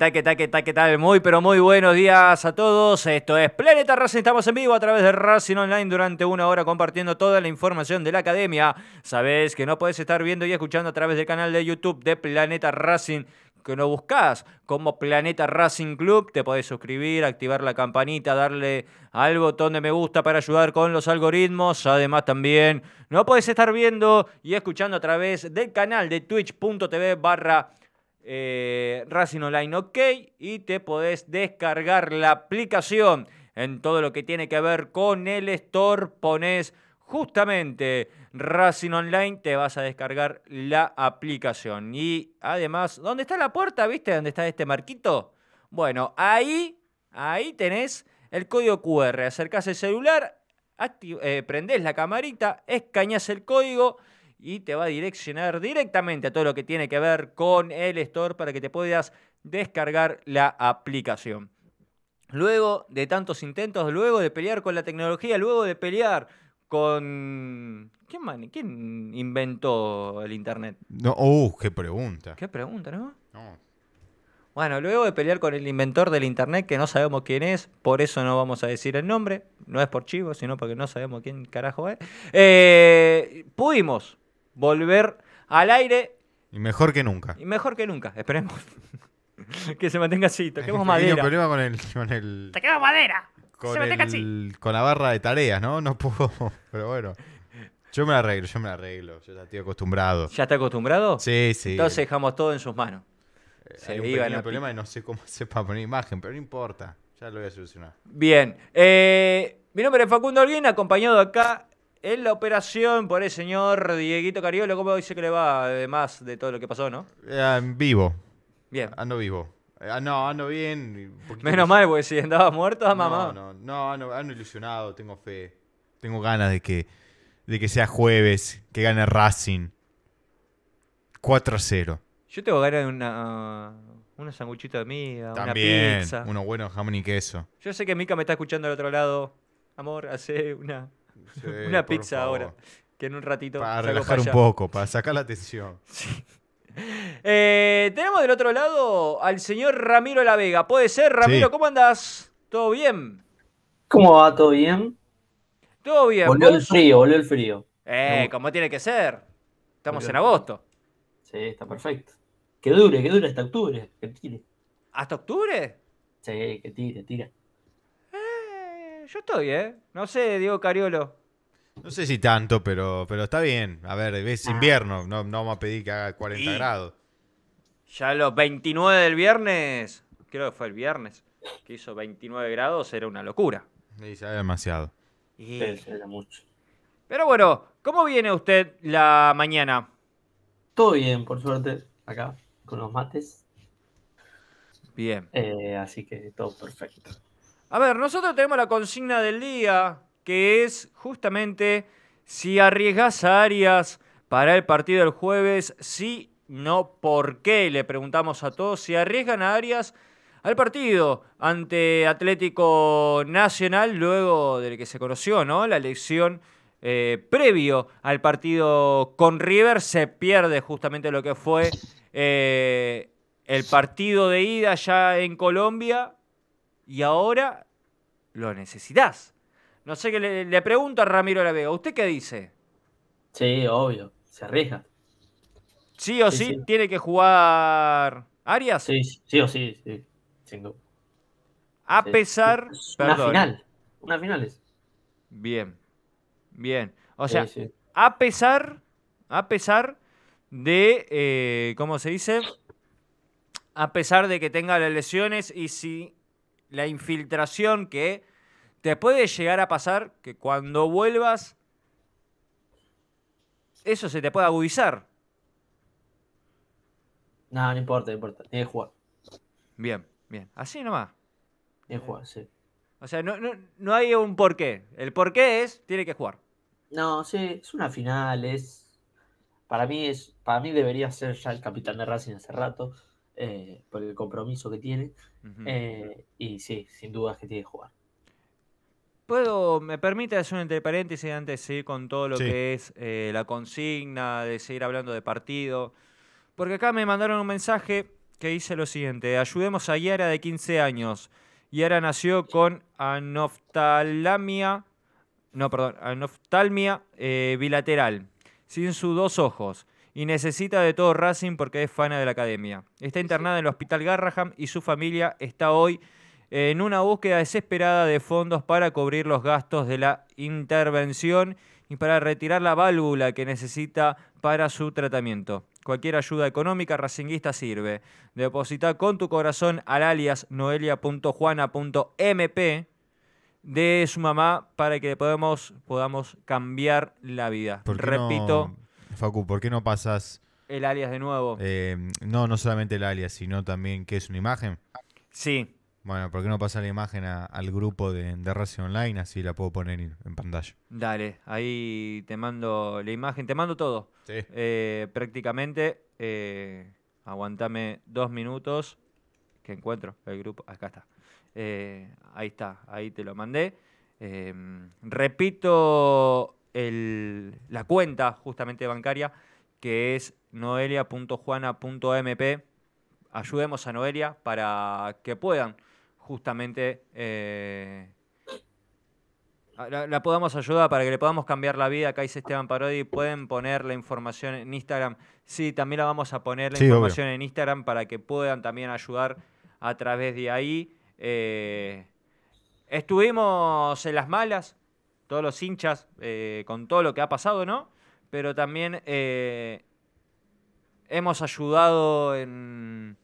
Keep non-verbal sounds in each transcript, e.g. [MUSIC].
tal, qué tal, qué tal, qué tal? Muy, pero muy buenos días a todos. Esto es Planeta Racing. Estamos en vivo a través de Racing Online durante una hora compartiendo toda la información de la academia. Sabes que no puedes estar viendo y escuchando a través del canal de YouTube de Planeta Racing que no buscas como Planeta Racing Club, te podés suscribir, activar la campanita, darle al botón de me gusta para ayudar con los algoritmos. Además también no podés estar viendo y escuchando a través del canal de twitch.tv barra eh, Racing Online OK y te podés descargar la aplicación en todo lo que tiene que ver con el store. Pones justamente Racing Online, te vas a descargar la aplicación. Y además, ¿dónde está la puerta? ¿Viste? ¿Dónde está este marquito? Bueno, ahí, ahí tenés el código QR. Acercás el celular, eh, prendés la camarita, escañas el código y te va a direccionar directamente a todo lo que tiene que ver con el store para que te puedas descargar la aplicación. Luego de tantos intentos, luego de pelear con la tecnología, luego de pelear con... ¿Quién, ¿Quién inventó el Internet? No, uh, qué pregunta. Qué pregunta, ¿no? No. Bueno, luego de pelear con el inventor del Internet, que no sabemos quién es, por eso no vamos a decir el nombre, no es por chivo, sino porque no sabemos quién carajo es, eh, pudimos volver al aire. Y mejor que nunca. Y mejor que nunca, esperemos. [LAUGHS] que se mantenga así, toquemos madera. problema con el, con el... Toquemos madera. Con, el, con la barra de tareas, ¿no? No puedo, [LAUGHS] pero bueno. Yo me la arreglo, yo me la arreglo. Yo ya estoy acostumbrado. ¿Ya está acostumbrado? Sí, sí. Entonces dejamos todo en sus manos. Eh, se hay un problema y no sé cómo [LAUGHS] se para poner imagen, pero no importa. Ya lo voy a solucionar. Bien. Eh, mi nombre es Facundo Alguín, acompañado acá en la operación por el señor Dieguito Cariolo, ¿cómo dice que le va además de todo lo que pasó, no? Eh, vivo. Bien. Ando vivo. Eh, no, ando bien. Menos mal, porque si andaba muerto, a mamá. No, no, no, ando, ilusionado, tengo fe. Tengo ganas de que, de que sea jueves, que gane Racing. 4 a 0. Yo tengo ganas de una, una sanguchita de miga, También, una pizza. Uno bueno jamón y queso. Yo sé que Mika me está escuchando al otro lado. Amor, hace una [LAUGHS] una pizza ahora. Que en un ratito. Para relajar un poco, para sacar la atención. [LAUGHS] Eh, tenemos del otro lado al señor Ramiro La Vega. ¿Puede ser, Ramiro? ¿Cómo andas? ¿Todo bien? ¿Cómo va? ¿Todo bien? Todo bien. Volvió el frío, volvió el frío. Eh, como tiene que ser. Estamos en agosto. Sí, está perfecto. Que dure, que dure hasta octubre. Que tire. ¿Hasta octubre? Sí, que tire, tira. Yo estoy, ¿eh? No sé, Diego Cariolo. No sé si tanto, pero, pero está bien. A ver, es ah. invierno, no, no vamos a pedir que haga 40 grados. Ya los 29 del viernes, creo que fue el viernes, que hizo 29 grados, era una locura. Sí, ya demasiado. Sí, era mucho. Pero bueno, ¿cómo viene usted la mañana? Todo bien, por suerte, acá, con los mates. Bien. Eh, así que todo perfecto. A ver, nosotros tenemos la consigna del día, que es justamente si arriesgas a Arias para el partido del jueves, sí, no, ¿por qué? Le preguntamos a todos si arriesgan a Arias al partido ante Atlético Nacional luego de que se conoció, ¿no? La elección eh, previo al partido con River se pierde justamente lo que fue eh, el partido de ida ya en Colombia y ahora lo necesitas. No sé qué le, pregunto a Ramiro La Vega. ¿Usted qué dice? Sí, obvio. Se arriesga. ¿Sí o sí, tiene que jugar Arias? Sí, sí o sí, sí. Sin duda. A pesar. Una final. Una final es. Bien. Bien. O sea, a pesar. A pesar de. Eh, ¿Cómo se dice? A pesar de que tenga las lesiones y si la infiltración que te puede llegar a pasar que cuando vuelvas, eso se te puede agudizar. No, no importa, no importa. Tiene que jugar. Bien, bien. Así nomás. Tiene que jugar, sí. O sea, no, no, no hay un porqué. El porqué es, tiene que jugar. No, sí, es una final, es. Para mí es. Para mí debería ser ya el capitán de Racing hace rato. Eh, por el compromiso que tiene. Eh, y sí, sin duda es que tiene que jugar. ¿Puedo, me permite hacer un entre paréntesis antes de seguir con todo lo que es eh, la consigna, de seguir hablando de partido? Porque acá me mandaron un mensaje que dice lo siguiente. Ayudemos a Yara de 15 años. Yara nació con anoftalamia, no, perdón, anoftalmia eh, bilateral, sin sus dos ojos, y necesita de todo Racing porque es fana de la academia. Está internada en el Hospital Garraham y su familia está hoy en una búsqueda desesperada de fondos para cubrir los gastos de la intervención y para retirar la válvula que necesita para su tratamiento. Cualquier ayuda económica racinguista sirve. Deposita con tu corazón al alias noelia.juana.mp de su mamá para que podamos, podamos cambiar la vida. ¿Por qué Repito, no- Facu, ¿por qué no pasas, el alias de nuevo. eh, no, no solamente el alias, sino también qué es una imagen? sí, Bueno, ¿por qué no pasas la imagen a- al grupo de, de Racing Online? Así la puedo poner en, en pantalla. dale, ahí te mando la imagen, te mando todo. Sí. Eh, prácticamente, eh, aguantame dos minutos que encuentro el grupo. Acá está. Eh, ahí está, ahí te lo mandé. Repito el- la cuenta justamente bancaria que es noelia.juana.mp. Ayudemos a Noelia para que puedan justamente eh, la, la podamos ayudar para que le podamos cambiar la vida. Acá dice Esteban Parodi, pueden poner la información en Instagram. Sí, también la vamos a poner la Sí, obvio. información en Instagram para que puedan también ayudar a través de ahí. Eh, estuvimos en las malas, todos los hinchas, eh, con todo lo que ha pasado, ¿no? Pero también eh, hemos ayudado en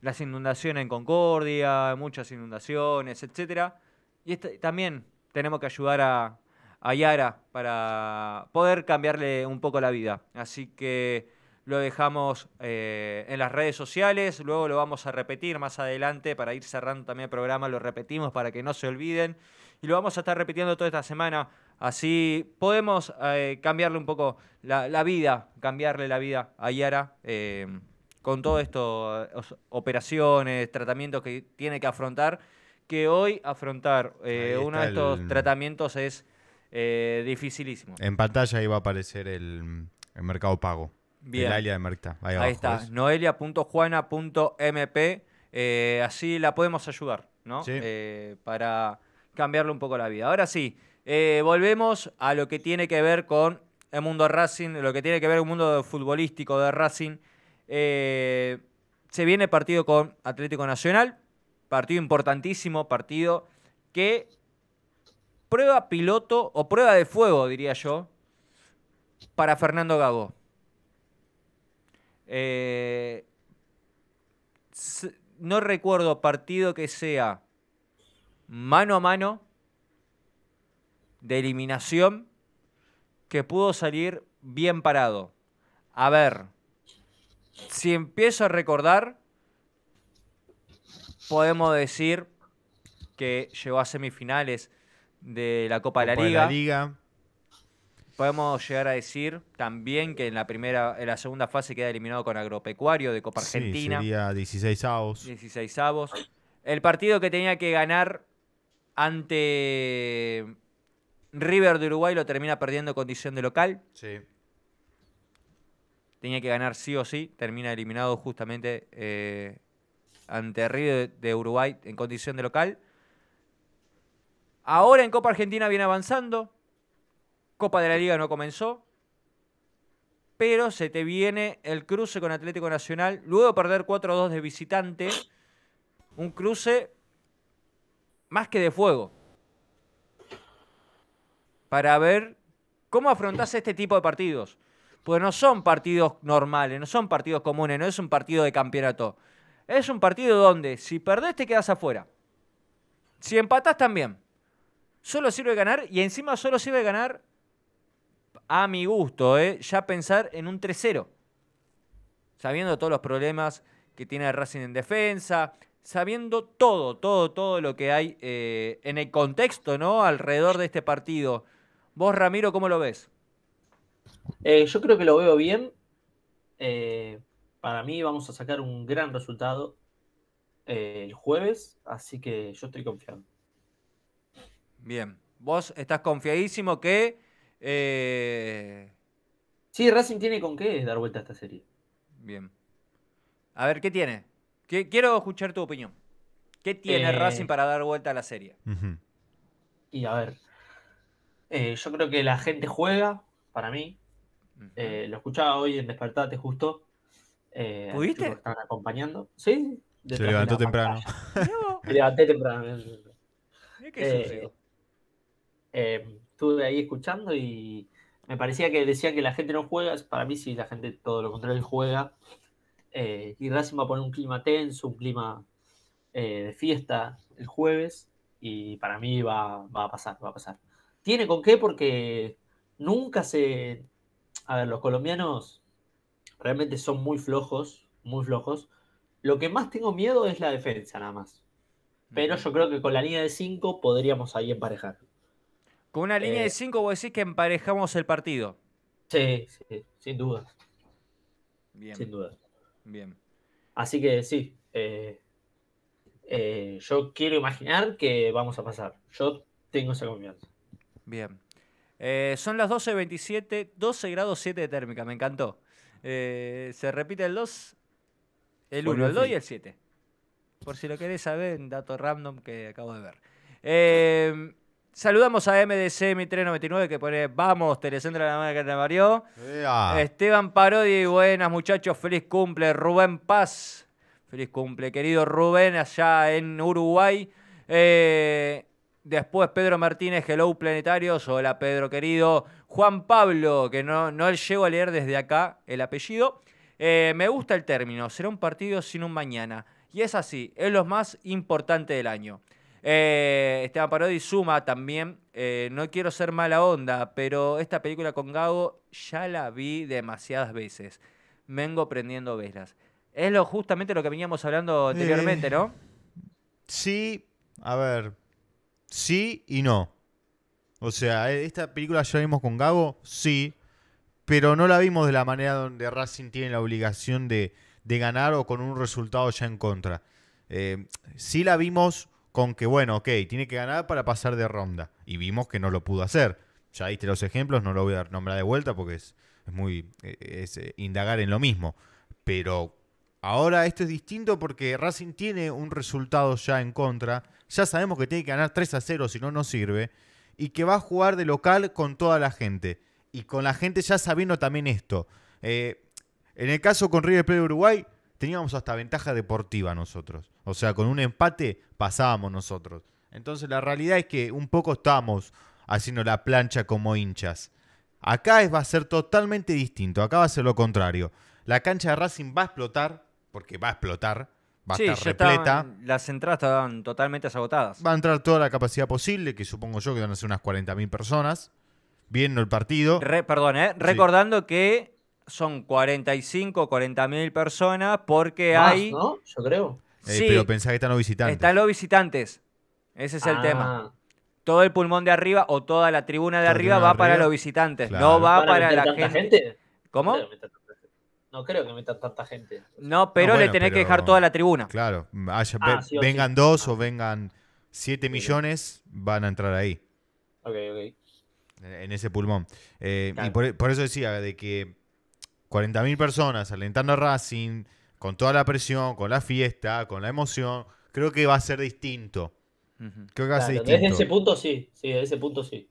las inundaciones en Concordia, muchas inundaciones, etcétera. Y este- también tenemos que ayudar a, a Yara para poder cambiarle un poco la vida. Así que lo dejamos eh, en las redes sociales, luego lo vamos a repetir más adelante para ir cerrando también el programa, lo repetimos para que no se olviden. Y lo vamos a estar repitiendo toda esta semana. Así podemos eh, cambiarle un poco la, la vida, cambiarle la vida a Yara. eh, con todo esto, eh, operaciones, tratamientos que tiene que afrontar, que hoy afrontar eh, uno de estos el- tramamientos es dificilísimo. En pantalla iba a aparecer el, el mercado pago. Bien. El de Mercta. Ahí, Ahí está, noelia.juana.mp. así la podemos ayudar, ¿no? Sí. Para cambiarle un poco la vida. Ahora sí, eh, volvemos a lo que tiene que ver con el mundo Racing, lo que tiene que ver con el mundo futbolístico de Racing. Eh, se viene partido con Atlético Nacional, partido importantísimo, partido que prueba piloto o prueba de fuego, diría yo, para Fernando Gago. Eh, no recuerdo partido que sea mano a mano de eliminación que pudo salir bien parado. A ver, si empiezo a recordar, podemos decir que llegó a semifinales de la Copa, de la Liga. Liga. Podemos llegar a decir también que en la primera, en la segunda fase queda eliminado con Agropecuario de Copa Sí, Argentina. sería 16 avos. 16 avos. El partido que tenía que ganar ante River de Uruguay lo termina perdiendo en condición de local. Sí. Tenía que ganar sí o sí. Termina eliminado justamente eh, ante River de Uruguay en condición de local. Ahora en Copa Argentina viene avanzando. Copa de la Liga no comenzó. Pero se te viene el cruce con Atlético Nacional. Luego de perder 4-2 de visitante. Un cruce más que de fuego. Para ver cómo afrontás este tipo de partidos. Porque no son partidos normales, no son partidos comunes, no es un partido de campeonato. Es un partido donde si perdés te quedas afuera. Si empatás también. Solo sirve ganar y encima solo sirve ganar a mi gusto, ¿eh? ya pensar en un 3-0. Sabiendo todos los problemas que tiene Racing en defensa, sabiendo todo, todo, todo lo que hay eh, en el contexto, ¿no? Alrededor de este partido. Vos, Ramiro, ¿cómo lo ves? Eh, yo creo que lo veo bien. Eh, para mí vamos a sacar un gran resultado el jueves, así que yo estoy confiado. Bien. Vos estás confiadísimo que. Sí, Racing tiene con qué dar vuelta a esta serie. Bien. A ver, ¿qué tiene? Que- quiero escuchar tu opinión. ¿Qué tiene Eh, Racing para dar vuelta a la serie? Y a ver, eh, yo creo que la gente juega, para mí. Eh, lo escuchaba hoy en Despertate justo. Eh, ¿Pudiste? que Estaban acompañando. Sí. Se levantó temprano. [LAUGHS] vos, Me levanté temprano. qué Eh, eh, estuve ahí escuchando y me parecía que decía que la gente no juega. Para mí sí, la gente todo lo contrario juega. Eh, y Racing va a poner un clima tenso, un clima eh, de fiesta el jueves y para mí va, va a pasar, va a pasar. ¿Tiene con qué? Porque nunca se... A ver, los colombianos realmente son muy flojos, muy flojos. Lo que más tengo miedo es la defensa, nada más. Pero yo creo que con la línea de 5 podríamos ahí emparejar. Con una línea eh, de 5 vos decís que emparejamos el partido. Sí, sí, sin duda, Bien, sin duda. Bien. Así que sí, eh, eh, yo quiero imaginar que vamos a pasar. Yo tengo esa confianza. Bien. Eh, son las 12.27, 12 grados 7 de térmica, me encantó. Eh, se repite el 2, el Volvió 1, el 2 y el 7. Por si lo querés saber, un dato random que acabo de ver. Eh, saludamos a MDC Mi 399 que pone Vamos, Telecentro de la Madre que te parió. Esteban Parodi, buenas muchachos, feliz cumple. Rubén Paz, feliz cumple, querido Rubén, allá en Uruguay. Eh, después Pedro Martínez, hello planetarios, hola Pedro querido. Juan Pablo, que no, no llego a leer desde acá el apellido. Eh, me gusta el término, será un partido sin un mañana. Y es así, es lo más importante del año. Eh, Esteban Parodi suma también, eh, no quiero ser mala onda, pero esta película con Gago ya la vi demasiadas veces. Vengo prendiendo velas. Es lo, justamente lo que veníamos hablando anteriormente, Eh. ¿no? Sí, a ver. Sí y no. O sea, esta película ya la vimos con Gago, sí. Pero no la vimos de la manera donde Racing tiene la obligación de, de ganar o con un resultado ya en contra. Eh, sí la vimos con que, bueno, ok, tiene que ganar para pasar de ronda. Y vimos que no lo pudo hacer. Ya diste los ejemplos, no lo voy a nombrar de vuelta porque es, muy. eh, es eh, indagar en lo mismo. Pero ahora esto es distinto porque Racing tiene un resultado ya en contra. Ya sabemos que tiene que ganar 3 a 0, si no, no sirve. Y que va a jugar de local con toda la gente. Y con la gente ya sabiendo también esto. Eh, en el caso con River Plate Uruguay, teníamos hasta ventaja deportiva nosotros. O sea, con un empate pasábamos nosotros. Entonces la realidad es que un poco estamos haciendo la plancha como hinchas. Acá es- va a ser totalmente distinto. Acá va a ser lo contrario. La cancha de Racing va a explotar, porque va a explotar, va a sí, estar repleta. estaban- las entradas estaban totalmente agotadas. Va a entrar toda la capacidad posible, que supongo yo que van a ser unas 40.000 personas, viendo el partido. Re- perdón, ¿eh? recordando que son 45, 40 mil personas porque Más, hay... ¿no? Yo creo. Eh, Sí, pero pensá que están los visitantes. están los visitantes. Ese es el Ah, tema. Todo el pulmón de arriba o toda la tribuna de la arriba tribuna va de para los visitantes, Claro. no va ¿van a para la tanta gente. ¿Cómo? No creo que metan tanta gente. No creo que metan tanta gente. No, pero No, le tenés que dejar toda la tribuna. Claro, haya- Ah, ve- sí o vengan sí. dos Ah. o vengan 7 Sí. millones, van a entrar ahí, Ok, ok. en ese pulmón. Eh, Y por eso decía de que 40.000 personas alentando a Racing, con toda la presión, con la fiesta, con la emoción, creo que va a ser distinto. Creo que va a ser Claro, desde distinto. ese punto sí, sí, desde ese punto sí.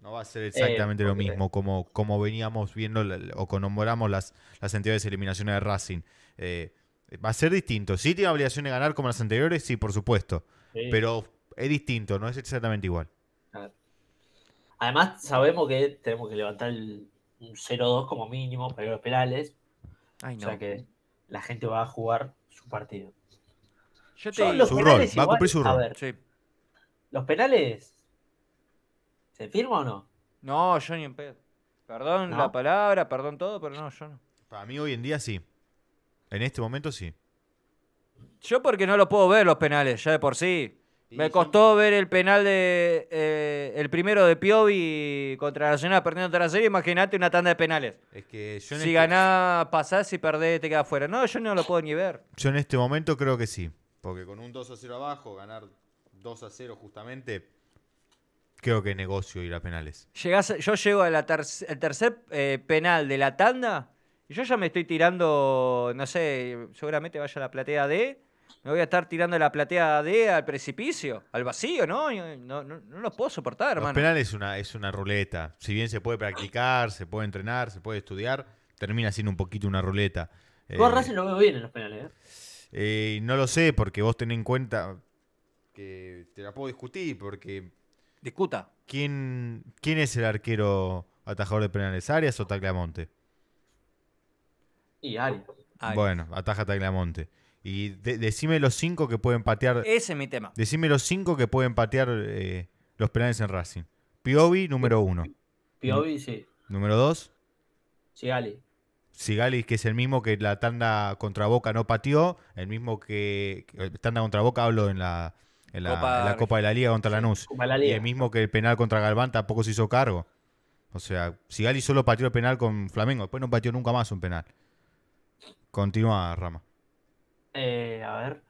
No va a ser exactamente lo porque- mismo como, como veníamos viendo o conmemoramos las, las anteriores eliminaciones de Racing. Eh, va a ser distinto. Sí tiene obligación de ganar como las anteriores, sí, por supuesto. sí. Pero es distinto, no es exactamente igual. Claro. Además, sabemos que tenemos que levantar el, un 0-2 como mínimo a los penales. Ay, O no. sea que la gente va a jugar su partido. Yo te Yo, digo- los Su rol, va a cumplir su A rol. ver, Sí. ¿los penales se firma o no? No, yo ni en pedo. Perdón ¿No? la palabra, perdón todo, pero no, yo no. Para mí hoy en día sí. En este momento sí. Yo porque no lo puedo ver los penales, ya de por sí. Me costó ver el penal de eh, el primero de Piovi contra Nacional perdiendo toda la serie. Imagínate una tanda de penales. Es que yo en, Si este, ganás, pasás, si perdés, te quedas fuera. No, yo no lo puedo ni ver. yo en este momento creo que sí. Porque con un 2 a 0 abajo, ganar 2 a 0 justamente, creo que negocio ir a penales. Llegás, yo llego al tercer eh, penal de la tanda y yo ya me estoy tirando, no sé, seguramente vaya a la platea D Me voy a estar tirando la platea D al precipicio, al vacío, ¿no? No, no, no lo puedo soportar, Los hermano. penales es una, es una ruleta. Si bien se puede practicar, se puede entrenar, se puede estudiar, termina siendo un poquito una ruleta. A Eh, Racing lo veo bien en los penales. ¿eh? eh, no lo sé, porque vos tenés en cuenta que te la puedo discutir, porque Discuta. ¿quién, quién es el arquero atajador de penales? ¿Arias o Taclamonte? Y Arias. Bueno, ataja Taclamonte. Y de- decime los cinco que pueden patear. Ese es mi tema. Decime los cinco que pueden patear eh, los penales en Racing. Piovi, número uno. Piovi, sí. Número dos, Sigali. Sigali, que es el mismo que la tanda contra Boca no pateó. El mismo que. que- tanda contra Boca hablo en la, en la, Copa en la Copa de la Liga contra Lanús. Copa de la Y el mismo que el penal contra Galván tampoco se hizo cargo. O sea, Sigali solo pateó el penal con Flamengo. Después no pateó nunca más un penal. Continúa, Rama. Eh, a ver.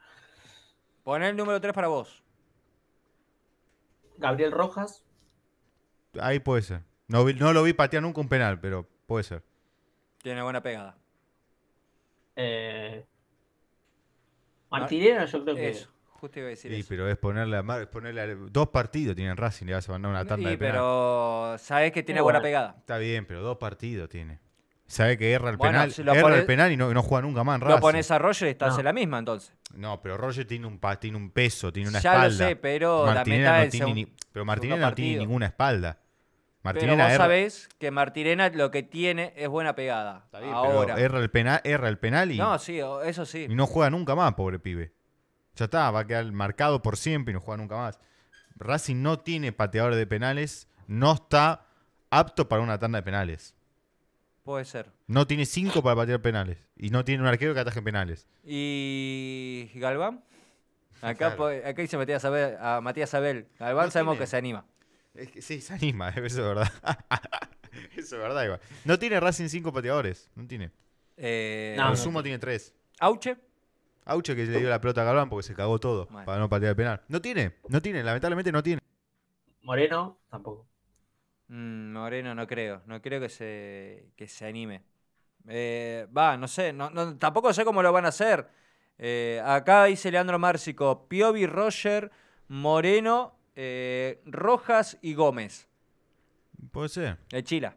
Poné el número 3 para vos. Gabriel Rojas. Ahí puede ser. No, vi- no lo vi patear nunca un penal, pero puede ser. Tiene buena pegada. Eh, Martirena, yo creo que. Eso. Justo iba a decir Sí, eso. pero es ponerle, a Mar- es ponerle a- dos partidos tienen Racing, le vas a mandar una tanda Y, de penal. pero sabés que tiene buena bueno. pegada. Está bien, pero dos partidos tiene. Sabe que erra el Bueno, penal, si erra el penal y no, no juega nunca más en Racing. Lo pones a Roger y estás No. en la misma entonces. No, pero Roger tiene un pa- tiene un peso, tiene una ya espalda. lo sé, pero la mitad no tiene ni- pero Martinena no tiene ninguna espalda. Pero vos erra, sabés que Martirena lo que tiene es buena pegada. Está bien, pero Ahora. erra el penal, erra el penal y, No, sí, eso sí. y no juega nunca más, pobre pibe. Ya está, va a quedar marcado por siempre y no juega nunca más. Racing no tiene pateador de penales, no está apto para una tanda de penales. Puede ser. No tiene cinco para patear penales. Y no tiene un arquero que ataje penales. ¿Y Galván? [LAUGHS] Acá, Claro. acá dice Matías Abel, a Matías Abel. Galván No sabemos tiene- que se anima. Es que sí, se anima, [LAUGHS] eso es verdad. [LAUGHS] eso es verdad igual. No tiene Racing cinco pateadores. No tiene. Eh, No, no sumo tiene tres. Auche. Auche que le dio la pelota a Galván porque se cagó todo Bueno. para no patear el penal. No tiene, no tiene, lamentablemente no tiene. Moreno, tampoco. Mm, Moreno no creo. No creo que se, que se anime. Eh, Va, no sé. No, no- tampoco sé cómo lo van a hacer. Eh, acá dice Leandro Márcico. Piovi, Roger, Moreno, eh, Rojas y Gómez. Puede ser. De Chila.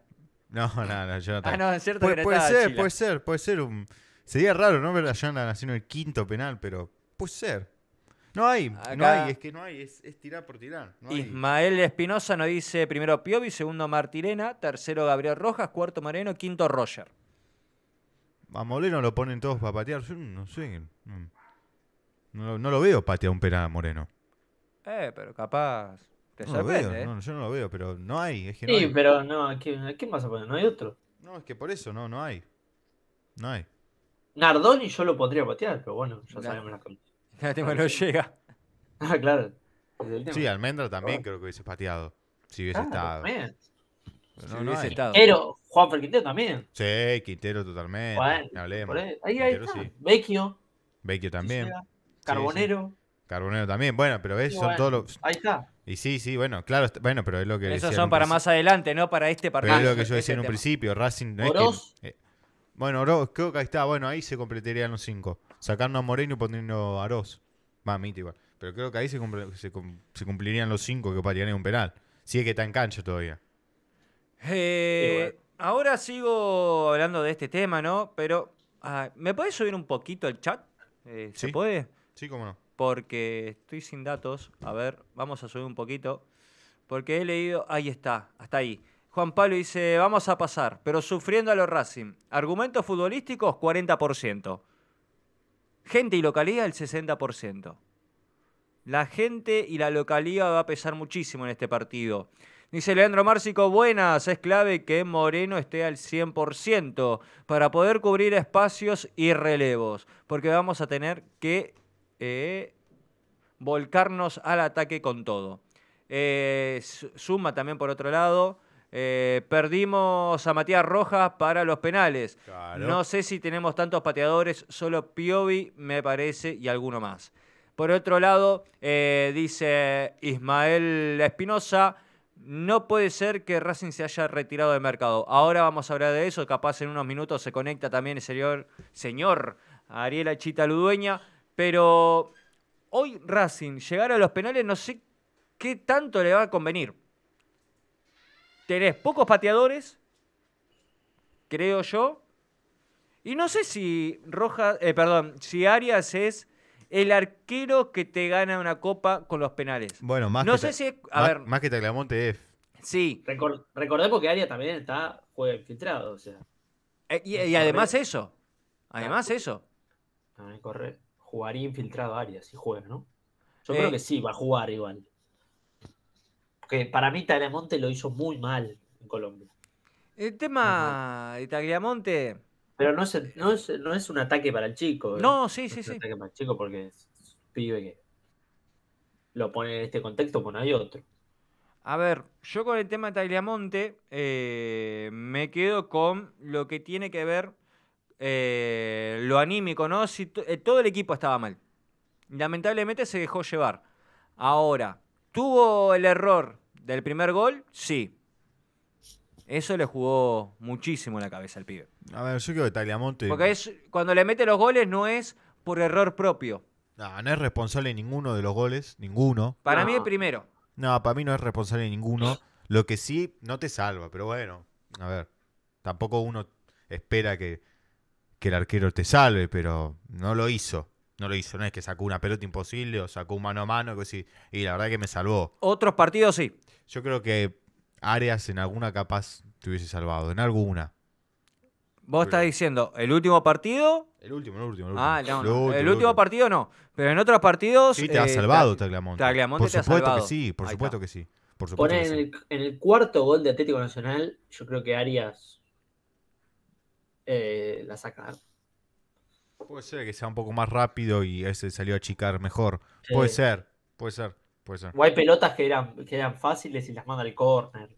No, no, no, Jonathan. [LAUGHS] Ah, no, es cierto puede, que no puede ser, Chila. puede ser, puede ser. un- Sería raro, ¿no? Ver a Jonathan haciendo el quinto penal, pero puede ser. No hay, no hay, es que no hay, es, es tirar por tirar. No hay. Ismael Espinosa nos dice primero Piovi, segundo Martirena, tercero Gabriel Rojas, cuarto Moreno, quinto Roger. A Moreno lo ponen todos para patear. Yo no sé. No, no lo- veo patear un penal a Moreno. Eh, pero capaz te No lo sorprende. veo, ¿eh? no, yo no lo veo, pero no hay. Es que no, Sí, hay. pero no, ¿a quién, a quién vas a poner? No hay otro. no, es que por eso, no, no hay. No hay. Nardoni yo lo podría patear, pero bueno, ya No. sabemos las condiciones. Ya tengo, no llega. [LAUGHS] Ah, claro. Sí, Almendra también Bueno. creo que hubiese pateado. Si hubiese Claro, estado. también. Pero Si no, no hubiese hay. estado. Quintero, Juan Quintero también. Sí, Quintero totalmente. Hablemos. Ahí, ahí, Quintero está. sí. Vecchio. Vecchio también. Carbonero. Carbonero también. Bueno, pero ves, son bueno, todos los. Ahí está. Y sí, sí, bueno, claro. Bueno, pero es lo que Esos son para más adelante, no para este Pero partido. es lo que yo decía en un tema. principio. Racing no es Oroz. que. eh, bueno, Oroz, creo que ahí está. Bueno, ahí se completarían los cinco. Sacando a Moreno y poniendo a Oroz. Mamita igual. Pero creo que ahí se, cumple- se, cum- se cumplirían los cinco que patearían un penal. Si es que está en cancha todavía. Eh, Ahora sigo hablando de este tema, ¿no? Pero, ah, ¿me podés subir un poquito el chat? Eh, ¿Se Sí. puede? Sí, cómo no. Porque estoy sin datos. A ver, vamos a subir un poquito. Porque he leído. Ahí está, hasta ahí. Juan Pablo dice: Vamos a pasar, pero sufriendo a los Racing. Argumentos futbolísticos, 40%. Gente y localidad, el 60%. La gente y la localidad va a pesar muchísimo en este partido. Dice Leandro Márcico, buenas, es clave que Moreno esté al 100% para poder cubrir espacios y relevos, porque vamos a tener que eh, volcarnos al ataque con todo. Eh, su- suma también por otro lado, eh, perdimos a Matías Rojas para los penales. Claro. No sé si tenemos tantos pateadores, solo Piovi me parece y alguno más. Por otro lado, eh, dice Ismael Espinosa, no puede ser que Racing se haya retirado del mercado. Ahora vamos a hablar de eso, capaz en unos minutos se conecta también el señor, señor Ariel Achita Ludueña, Pero hoy Racing, llegar a los penales, no sé qué tanto le va a convenir. Tenés pocos pateadores, creo yo. Y no sé si Rojas, eh, perdón, si Arias es el arquero que te gana una copa con los penales. Bueno, más no que sé Ta- si, a más, ver, más que Tagliamonte es. sí. Recor- recordemos que Aria también está juega infiltrado, o sea, Eh, Y, y además eso, además eso. también corre, jugaría infiltrado Aria si juega, ¿no? Yo Eh. creo que sí, va a jugar igual. Porque para mí Tagliamonte lo hizo muy mal en Colombia. El tema de Tagliamonte, Pero no es, no es, no es un ataque para el chico. ¿eh? no, sí, No sí, es un sí. ataque para el chico porque es un pibe que lo pone en este contexto, pues no hay otro. A ver, yo con el tema de Tagliamonte eh, me quedo con lo que tiene que ver eh, lo anímico, ¿no? Si to- todo el equipo estaba mal. Lamentablemente se dejó llevar. Ahora, ¿tuvo el error del primer gol? Sí. Eso le jugó muchísimo en la cabeza al pibe. A ver, yo creo que Tagliamonte. Porque es, cuando le mete los goles no es por error propio. No, no es responsable de ninguno de los goles, ninguno. Para No. mí el primero. No, para mí no es responsable de ninguno. Lo que sí, no te salva, pero bueno, a ver, tampoco uno espera que, que el arquero te salve, pero no lo hizo. No lo hizo, no es que sacó una pelota imposible o sacó un mano a mano, y la verdad que me salvó. Otros partidos sí. Yo creo que Arias en alguna capaz te hubiese salvado, en alguna. Vos estás diciendo, el último partido El último, el último, el último. Ah, no, Lo no. último, El último partido no. Pero en otros partidos. Sí, te ha eh, salvado Ta- Tagliamonte. Tagliamonte por te ha supuesto salvado. que sí, por Ahí supuesto está. que sí. Por supuesto que en sí. el, en el cuarto gol de Atlético Nacional, yo creo que Arias eh, la saca. Puede ser que sea un poco más rápido y ese salió a achicar mejor. Sí. Puede ser, puede ser, puede ser. O hay pelotas que eran, que eran fáciles y las manda al córner.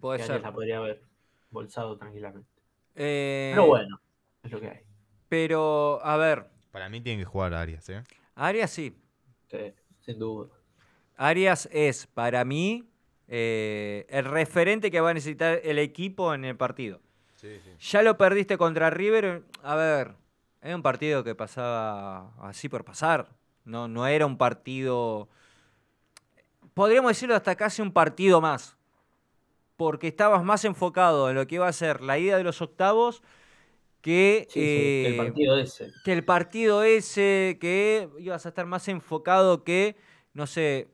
Puede que ser. Arias la podría haber bolsado tranquilamente. Eh, Pero bueno, es lo que hay. Pero, a ver. Para mí tiene que jugar Arias, ¿eh? Arias sí. Sí, sin duda. Arias es, para mí, eh, el referente que va a necesitar el equipo en el partido. Sí, sí. Ya lo perdiste contra River. A ver, era un partido que pasaba así por pasar. No, no era un partido. Podríamos decirlo hasta casi un partido más. Porque estabas más enfocado en lo que iba a ser la ida de los octavos que, Sí, sí, el eh, partido ese. que el partido ese, que ibas a estar más enfocado que, no sé,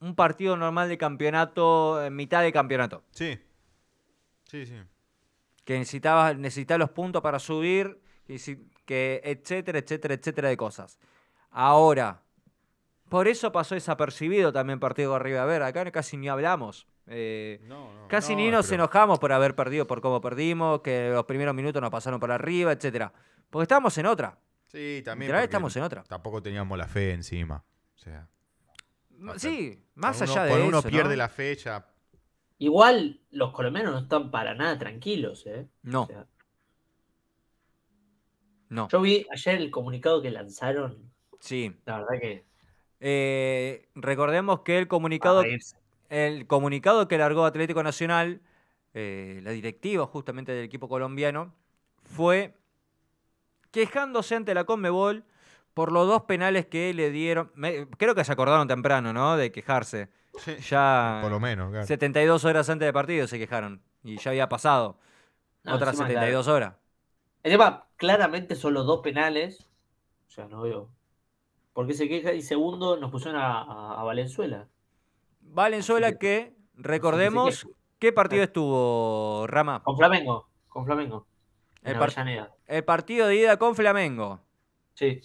un partido normal de campeonato, en mitad de campeonato. Sí, sí, sí. Que necesitabas necesitas los puntos para subir, que, etcétera, etcétera, etcétera de cosas. Ahora, por eso pasó desapercibido también partido de arriba. A ver, acá casi ni hablamos. Eh, No, no, casi no, ni nos pero- enojamos por haber perdido, por cómo perdimos, que los primeros minutos nos pasaron por arriba, etcétera. Porque estábamos en otra. Sí, también. Estamos en otra. Tampoco teníamos la fe encima. O sea, Hasta- Sí, más cuando allá uno, de cuando eso. uno pierde la fe ya. Igual los colombianos no están para nada tranquilos, ¿eh? No, O sea, no. yo vi ayer el comunicado que lanzaron. Sí. La verdad que. Eh, recordemos que el comunicado. El comunicado que largó Atlético Nacional, eh, la directiva justamente del equipo colombiano, fue quejándose ante la Conmebol por los dos penales que le dieron. Me- creo que se acordaron temprano, ¿no? De quejarse. Ya Por lo menos, claro. 72 horas antes del partido se quejaron. Y ya había pasado No, otras encima, 72 horas. El tema, claramente son los dos penales. O sea, no veo. ¿Por qué se queja? Y segundo, nos pusieron a, a- a Valenzuela. Valenzuela que, recordemos, queja. ¿qué partido estuvo, Rama? Con Flamengo. Con Flamengo. En El par- Avellaneda. El partido de ida con Flamengo. Sí.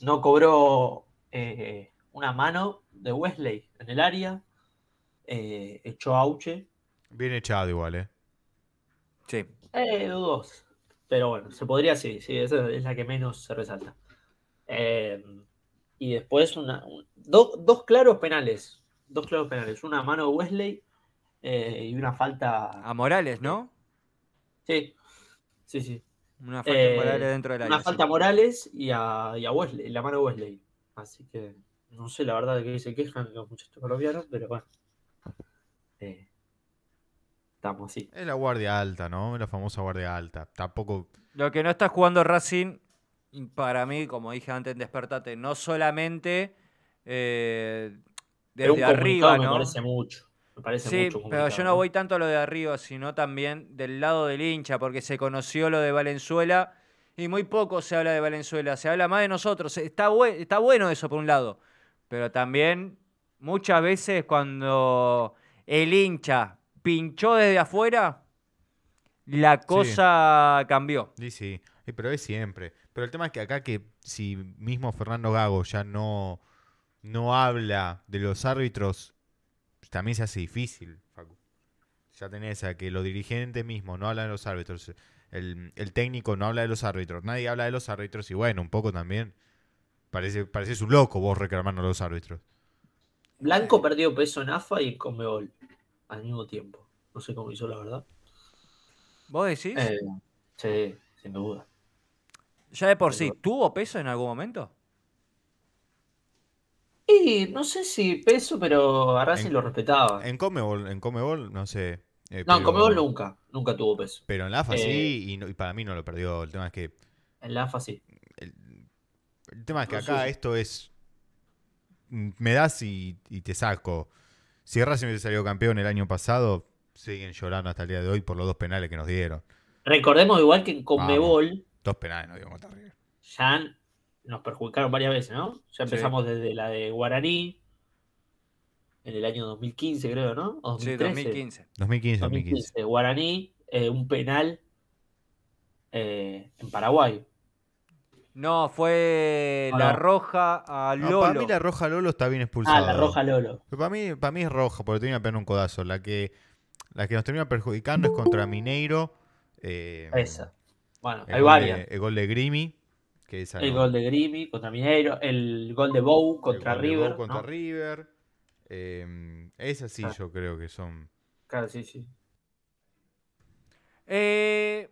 No cobró eh, una mano de Wesley en el área. Eh, echó Auche. Bien echado igual, ¿eh? Sí. Eh, dudos. Pero bueno, se podría, sí, sí, esa es la que menos se resalta. Eh, y después una, un- do- dos claros penales. Dos claros penales. Una mano de Wesley eh, y una falta. A Morales, ¿no? Sí, sí, sí. Una falta de Eh, Morales dentro del área. Una sí. falta a Morales y a, y a Wesley, la mano de Wesley. Así que no sé la verdad de qué se quejan los muchachos colombianos, pero bueno. Eh, estamos así. Es la guardia alta, ¿no? La famosa guardia alta. Tampoco. Lo que no está jugando Racing, Para mí, como dije antes en Despertate, no solamente eh, desde arriba, comunicado me ¿no? parece mucho. Me parece Sí, mucho pero yo no voy tanto a lo de arriba, sino también del lado del hincha, porque se conoció lo de Valenzuela y muy poco se habla de Valenzuela, se habla más de nosotros. Está bueno eso por un lado, pero también muchas veces cuando el hincha pinchó desde afuera, la cosa cambió. Sí, sí, pero es siempre. Pero el tema es que acá que si mismo Fernando Gago ya no, no habla de los árbitros, también se hace difícil, Facu. Ya tenés a que los dirigentes mismos no hablan de los árbitros, el, el técnico no habla de los árbitros, nadie habla de los árbitros y bueno, un poco también. Parece, pareces un loco vos reclamando a los árbitros. Blanco perdió peso en AFA y en Conmebol al mismo tiempo. No sé cómo hizo, la verdad. ¿Vos decís? Eh, sí, sin duda. ya de por sí, ¿tuvo peso en algún momento? Y no sé si peso, pero a Racing En- lo respetaba. En Comebol, en Comebol, no sé. eh, no, en Conmebol nunca. Nunca tuvo peso. Pero en la AFA Eh, sí, y, no- y para mí no lo perdió. El tema es que En la AFA sí. El, el tema es que No, acá esto es. Me das y, y te saco. Si Racing hubiese salido campeón el año pasado, siguen llorando hasta el día de hoy por los dos penales que nos dieron. Recordemos igual que en Conmebol Dos penales nos dieron contra River. ya nos perjudicaron varias veces, ¿no? Ya Sí. empezamos desde la de Guaraní en el año 2015, creo, ¿no? O Sí, 2013. 2015. 2015, 2015. 2015. Guaraní, eh, un penal eh, en Paraguay. No, fue ¿O la no? roja a No, Lolo. para mí la roja Lolo está bien expulsada. Ah, la roja Lolo. Pero para mí, para mí es roja, porque termina pegando un codazo. La que, la que nos termina perjudicando es contra Mineiro. eh, Esa. Bueno, el hay gol varias. de- el gol de Grimi. Que esa El no- gol de Grimi contra Mineiro, el gol de Bow el contra gol de River. Bow contra ¿no? River. Eh, esas sí, Ah. yo creo que son. Claro, sí, sí. Eh,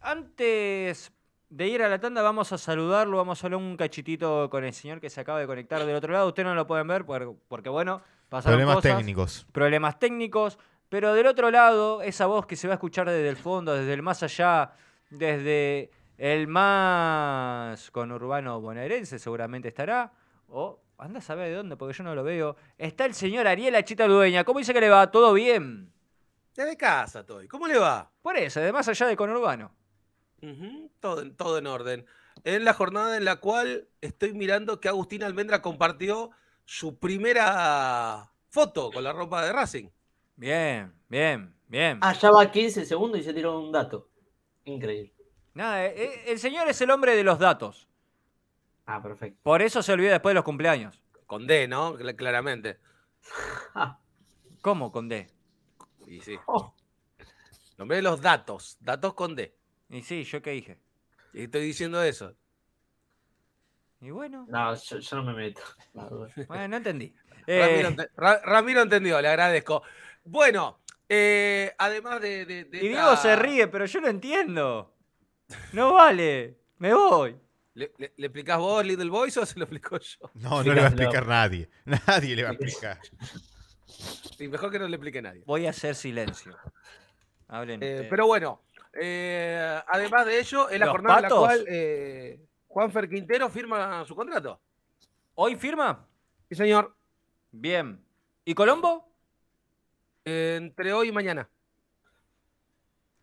antes de ir a la tanda, vamos a saludarlo. Vamos a hablar un cachitito con el señor que se acaba de conectar del otro lado. Ustedes no lo pueden ver por- porque, bueno, pasaron Problemas cosas, técnicos. problemas técnicos. Pero del otro lado, esa voz que se va a escuchar desde el fondo, desde el más allá, desde el más conurbano bonaerense, seguramente estará. O anda a saber de dónde, porque yo no lo veo. Está el señor Ariel Achita Dueña. ¿Cómo dice que le va? ¿Todo bien? Desde casa estoy. ¿Cómo le va? Por eso, de más allá de conurbano. Todo, en- todo en orden. En la jornada en la cual estoy mirando que Agustín Almendra compartió su primera foto con la ropa de Racing. Bien, bien, bien. Ah, ya va 15 segundos y se tiró un dato. Increíble. Nada, eh, eh, el señor es el hombre de los datos. Ah, perfecto. Por eso se olvida después de los cumpleaños. Con D, ¿no? Cla- Claramente. Ah, [LAUGHS] ¿Cómo con D? Y sí. oh, Nombré los datos. Datos con D. Y sí, ¿yo qué dije? Y estoy diciendo eso. Y bueno, no, yo, yo no me meto. bueno, no entendí. [LAUGHS] Ramiro, Eh, Ramiro entendió, le agradezco. Bueno, eh, además de. de- de y esta- Diego se ríe, pero yo no entiendo. No vale, me voy. ¿Le, le, le explicás vos, Little Boys, o se lo explico yo? No, no le va a explicar nadie. [LAUGHS] Nadie le va a explicar. Sí, mejor que no le explique nadie. Voy a hacer silencio. Hablen. Eh, pero bueno, eh, además de ello, es la ¿Los jornada en la patos? cual eh, Juanfer Quintero firma su contrato. ¿Hoy firma? Sí, señor. Bien. ¿Y Colombo? Eh, entre hoy y mañana.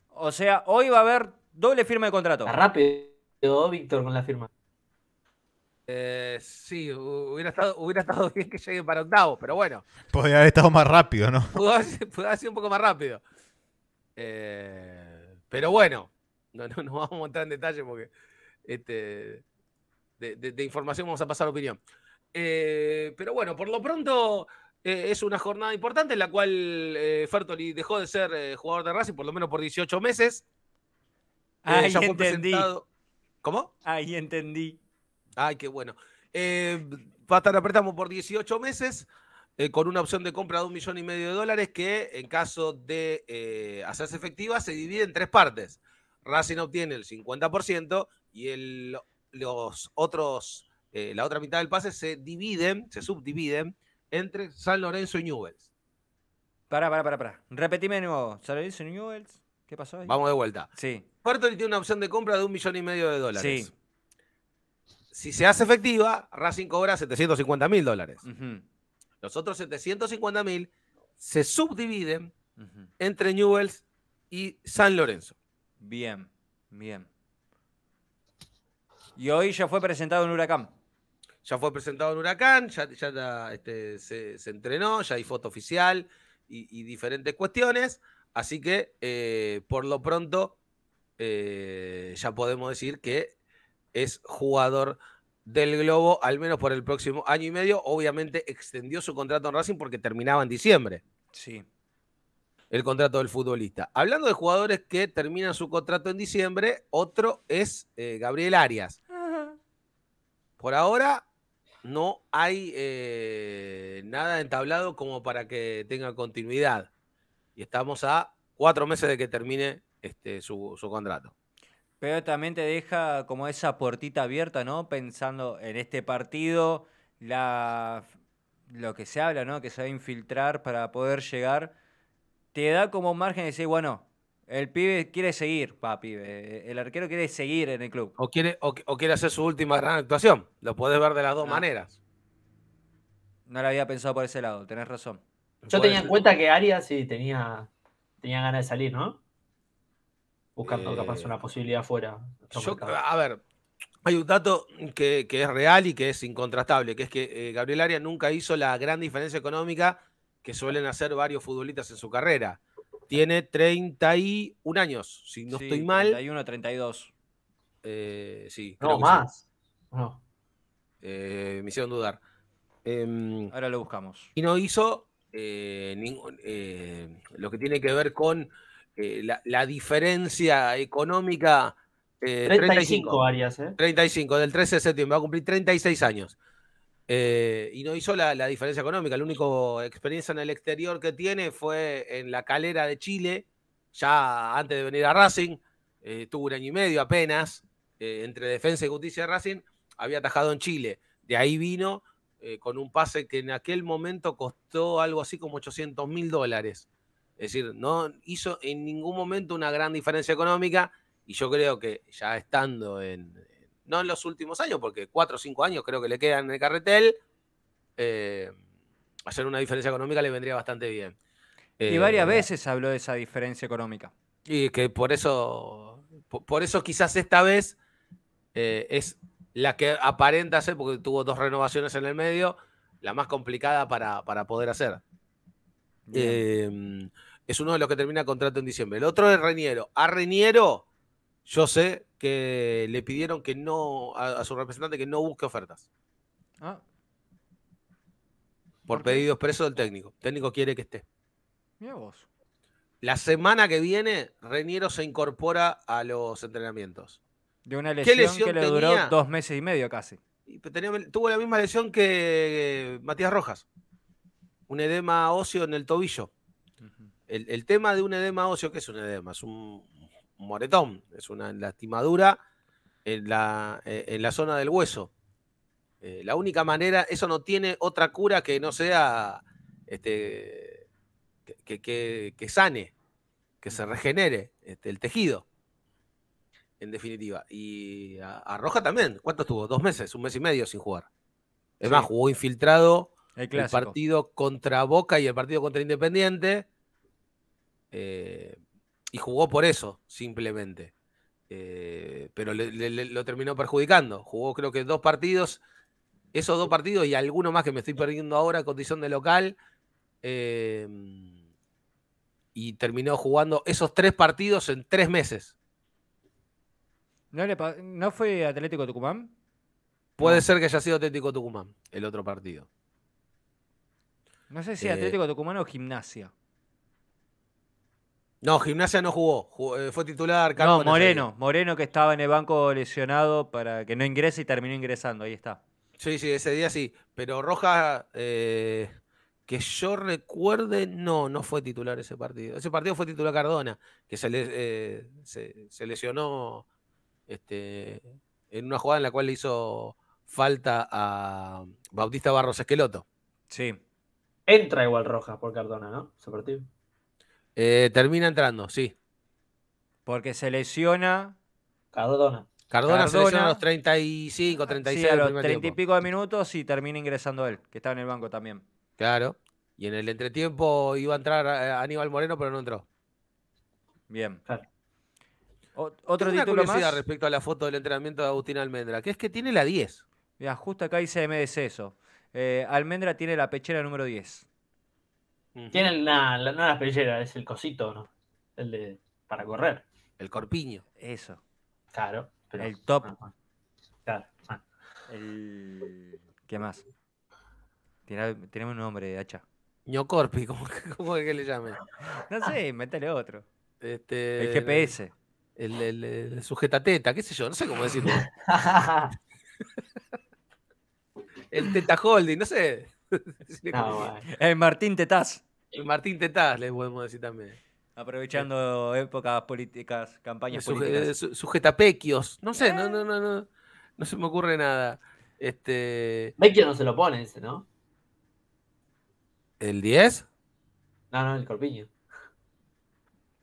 O sea, hoy va a haber doble firma de contrato. Está rápido, Víctor, con la firma. Eh, sí, hu- hubiera estado, hubiera estado [LAUGHS] bien que llegue para octavo, pero bueno, Podría haber estado más rápido, ¿no? pudo haber, pudo haber sido un poco más rápido. Eh, pero bueno, no, no, no vamos a entrar en detalle porque este, de, de- de información vamos a pasar a opinión. Eh, pero bueno, por lo pronto eh, es una jornada importante en la cual eh, Fertoli dejó de ser eh, jugador de Racing por lo menos por 18 meses. Ahí ya entendí. presentado- ¿Cómo? Ahí entendí. Ay, qué bueno. Va a estar a préstamo por 18 meses eh, con una opción de compra de un millón y medio de dólares que en caso de eh, hacerse efectiva se divide en tres partes. Racing obtiene el 50% y el- los otros, eh, la otra mitad del pase se dividen, se subdividen entre San Lorenzo y Newells. Pará, pará, pará, pará. Repetime de nuevo. ¿San Lorenzo Newells? ¿Qué pasó ahí? Vamos de vuelta. Sí, Fertoli tiene una opción de compra de un millón y medio de dólares. Sí. si se hace efectiva, Racing cobra 750 mil dólares. Ujú, Los otros 750 mil se subdividen entre Newells y San Lorenzo. Bien, bien. Y hoy ya fue presentado en Huracán. Ya fue presentado en Huracán, ya, este, se, se entrenó, ya hay foto oficial y, y diferentes cuestiones. Así que, eh, por lo pronto, eh, ya podemos decir que es jugador del Globo, al menos por el próximo año y medio. Obviamente extendió su contrato en Racing porque terminaba en diciembre Sí. el contrato del futbolista. Hablando de jugadores que terminan su contrato en diciembre, otro es eh, Gabriel Arias. Por ahora no hay eh, nada entablado como para que tenga continuidad. Y estamos a cuatro meses de que termine este, su, su contrato. Pero también te deja como esa puertita abierta, ¿no? Pensando en este partido, la, lo que se habla, ¿no? Que se va a infiltrar para poder llegar. Te da como margen de decir, bueno, el pibe quiere seguir, va, pibe. El arquero quiere seguir en el club. O quiere, o, o quiere hacer su última gran actuación. Lo puedes ver de las dos maneras. No lo había pensado por ese lado, tenés razón. Yo tenía en cuenta que Arias sí tenía, tenía ganas de salir, ¿no? Buscando Eh, capaz una posibilidad fuera. Yo, a ver, hay un dato que, que es real y que es incontrastable, que es que eh, Gabriel Arias nunca hizo la gran diferencia económica que suelen hacer varios futbolistas en su carrera. Tiene 31 años, si no Sí, estoy mal. 31, 32. eh, sí, No, sí. más. No. Eh, me hicieron dudar. Em, Ahora lo buscamos. y no hizo eh, ningún- eh, lo que tiene que ver con eh, la, la diferencia económica. eh, 35 Arias, ¿eh? 35, del 13 de septiembre, va a cumplir 36 años. Eh, y no hizo la, la diferencia económica. La única experiencia en el exterior que tiene fue en la calera de Chile, ya antes de venir a Racing. eh, tuvo un año y medio apenas, eh, entre Defensa y Justicia de Racing. Había atajado en Chile. De ahí vino eh, con un pase que en aquel momento costó algo así como 800 mil dólares. Es decir, no hizo en ningún momento una gran diferencia económica. Y yo creo que ya estando en, no en los últimos años, porque cuatro o cinco años creo que le quedan en el carretel, eh, hacer una diferencia económica le vendría bastante bien. Y Eh, varias veces habló de esa diferencia económica. Y que por eso, por, por eso quizás esta vez eh, es la que aparenta ser, porque tuvo dos renovaciones en el medio, la más complicada para, para poder hacer. Eh, es uno de los que termina contrato en diciembre. El otro es Reñero. A Reñero, yo sé que le pidieron que no, a, a su representante que no busque ofertas. Ah, Por ¿Por qué? pedido expreso del técnico. El técnico quiere que esté. mira vos. La semana que viene, Reñero se incorpora a los entrenamientos. De una ¿Qué lesión, lesión que le duró dos meses y medio casi. Y tenía- tuvo la misma lesión que Matías Rojas. Un edema óseo en el tobillo. El, el tema de un edema óseo, ¿qué es un edema? Es un moretón, es una lastimadura en la, eh, en la zona del hueso. Eh, la única manera, eso no tiene otra cura que no sea este, que, que- que- que sane, que se regenere este, el tejido, en definitiva. Y a, a Roja también, ¿cuánto estuvo? Dos meses, un mes y medio sin jugar. Es Sí. más, jugó infiltrado El partido contra Boca y el partido contra Independiente. eh, y jugó por eso, simplemente. Eh, pero le- le- le- lo terminó perjudicando. Jugó creo que dos partidos, esos dos partidos y alguno más que me estoy perdiendo ahora, condición de local. eh, y terminó jugando esos tres partidos en tres meses. ¿No, le pa- ¿No fue Atlético Tucumán? Puede No. ser que haya sido Atlético Tucumán, el otro partido. No sé si Eh, Atlético Tucumán o Gimnasia. No, Gimnasia no jugó, jugó- eh, fue titular. No, ese día. Moreno. Moreno que estaba en el banco lesionado para que no ingrese y terminó ingresando. Ahí está. Sí, sí, ese día sí. Pero Roja, eh, que yo recuerde, no, no fue titular ese partido. Ese partido fue titular Cardona, que se, le- se, se lesionó este, en una jugada en la cual le hizo falta a Bautista Barros Esqueloto. Sí. Entra igual Rojas por Cardona, ¿no? Ese partido. Eh, termina entrando, sí. Porque se lesiona Cardona. Cardona, Cardona, se lesiona a los 35, 36 Sí, a los primer 30 y pico de minutos y termina ingresando él, que estaba en el banco también. Claro. Y en el entretiempo iba a entrar eh, Aníbal Moreno, pero no entró. Bien. Claro. O- otro Tengo una título curiosidad más. respecto a la foto del entrenamiento de Agustín Almendra, que es que tiene la 10. Mira, justo acá dice MDC eso. Eh, Almendra tiene la pechera número 10. Tiene la, la, no la pellera, es el cosito, ¿no? El de. para correr. El corpiño. Eso. Claro. pero- El top. ah, ah. Claro. ah. El... ¿Qué más? Tiene, tiene un nombre, hacha. Ñocorpi, [LAUGHS] ¿cómo, cómo es que le llame? No sé, métele otro. Este, El GPS. El, el, el sujetateta, qué sé yo, no sé cómo decirlo. [LAUGHS] El teta holding, no sé. No, bueno. El Martín Tetaz. El Martín Tetaz, le podemos decir también. Aprovechando épocas políticas, campañas políticas. eh, su- sujetapequios. No sé, no, no, no, no. No se me ocurre nada. Este. Vecchio no se lo pone ese, ¿no? ¿El 10? No, no, el corpiño.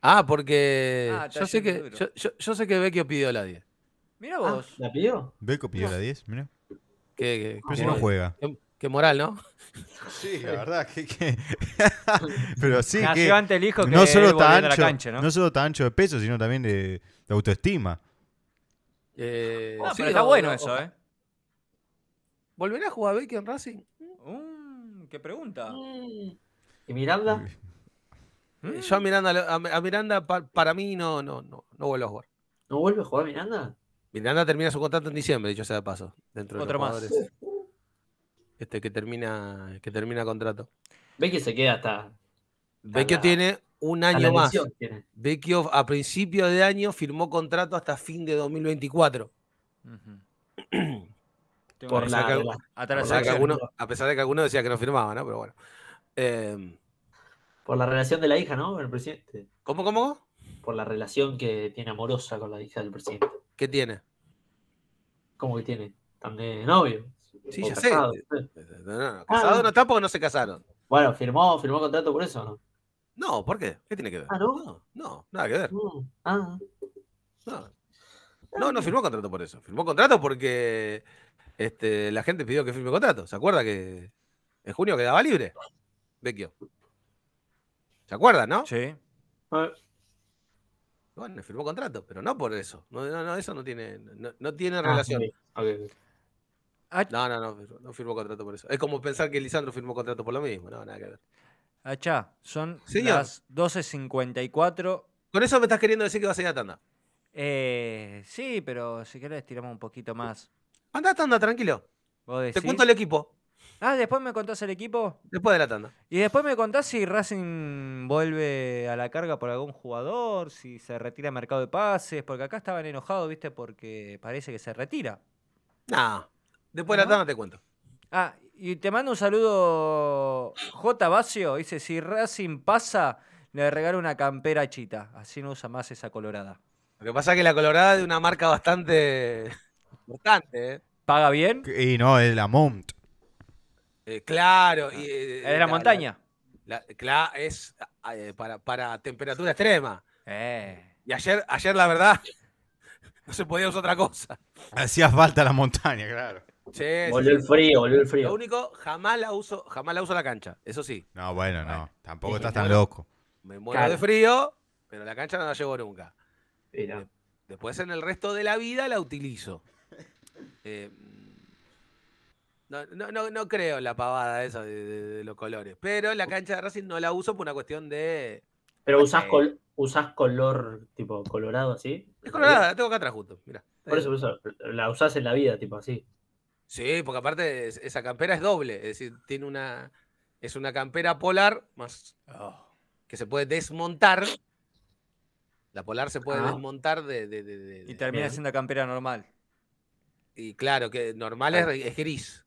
Ah, porque Ah, yo sé que yo, yo- yo sé que Vecchio pidió la 10. Mira Ah, vos. ¿La pidió? Beco pidió la 10, mira. Que, que- Pero si que- no juega. que- que moral, ¿no? Sí, la verdad que. que- [LAUGHS] Pero sí, Nació que. antes el hijo que No solo, está volviendo a la ancho, cancha, ¿no? no solo está ancho de peso, sino también de, de autoestima. Eh, No, sí, pero está o- bueno o- eso, ¿eh? ¿Volverá a jugar Vecchio en Racing? Mm, ¿Qué pregunta? Mm. ¿Y Miranda? Mm. Yo a Miranda, lo- a, a Miranda pa- para mí no, no, no, no vuelvo a jugar. ¿No vuelve a jugar Miranda? Miranda termina su contrato en diciembre, dicho sea de paso. Dentro de Otro los más. Este que termina, que termina contrato. Vecchio se queda hasta. Vecchio la- tiene un año más. tiene. Vecchio a principio de año firmó contrato hasta fin de 2024. Ujú. [CLEARS THROAT] Tengo Por la, A la pesar, de que selección. alguno, a pesar de que alguno decía que no firmaba, ¿no? Pero bueno. Eh, por la relación de la hija, ¿no? Con el presidente. ¿Cómo, cómo? Por la relación que tiene amorosa con la hija del presidente. ¿Qué tiene? ¿Cómo que tiene? ¿Están de novio? Sí, ¿O ya sé. casados? No, no, no, Casados no están porque no se casaron. Bueno, firmó, firmó contrato por eso, ¿no? No, ¿por qué? ¿Qué tiene que ver? Ah, ¿no? no, no, nada que ver. Ah, No. No, no firmó contrato por eso. Firmó contrato porque este, la gente pidió que firme contrato. ¿Se acuerda que en junio quedaba libre? Vecchio. ¿Se acuerdan, no? Sí. Bueno, firmó contrato, pero no por eso. No, no, no, eso no tiene, no, no tiene ah, relación. ok, ok, ok. Ah, No, no, no, no firmó contrato por eso. Es como pensar que Lisandro firmó contrato por lo mismo. No, nada que ver. Achá, son Señor. las 12.54. Con eso me estás queriendo decir que vas a ir a tanda. Eh, sí, pero si querés tiramos un poquito más. Anda a tanda, tranquilo. ¿Vos Te cuento el equipo Ah, después me contás el equipo. después de la tanda. Y después me contás si Racing vuelve a la carga por algún jugador, si se retira mercado de pases, porque acá estaban enojados, ¿viste? Porque parece que se retira. No, después de la tanda te cuento. Ah, y te mando un saludo J. Bacio, dice, si Racing pasa, le regalo una campera Chita, así no usa más esa colorada. Lo que pasa es que la colorada es de una marca bastante [LAUGHS] importante, ¿eh? ¿Paga bien? Y no, es la Mount. Eh, claro. Y, eh, ¿Es de la montaña? la- es eh, para, para temperatura extrema. Eh. Y ayer, ayer, la verdad, [LAUGHS] no se podía usar otra cosa. Hacía falta la montaña, claro. Sí, sí, Volvió sí. el frío, volvió el Lo frío. único, jamás la uso, jamás la uso la cancha. Eso sí, No, bueno, no. Tampoco estás tan loco. me muero Claro. de frío, pero la cancha no la llevo nunca. Mira, Después en el resto de la vida la utilizo. Eh, no, no, no, no creo en la pavada esa de, de- de los colores. Pero la cancha de Racing no la uso por una cuestión de. Pero usás, col- usás color tipo colorado así. Es colorada, la tengo acá atrás justo. Mira. Por eso, por eso, la usás en la vida, tipo así. Sí, porque aparte es- esa campera es doble. Es decir, tiene una. Es una campera polar más Oh. que se puede desmontar. La polar se puede Ah. desmontar de. de- de- de- Y termina siendo campera normal. Y claro, que normal es, es gris.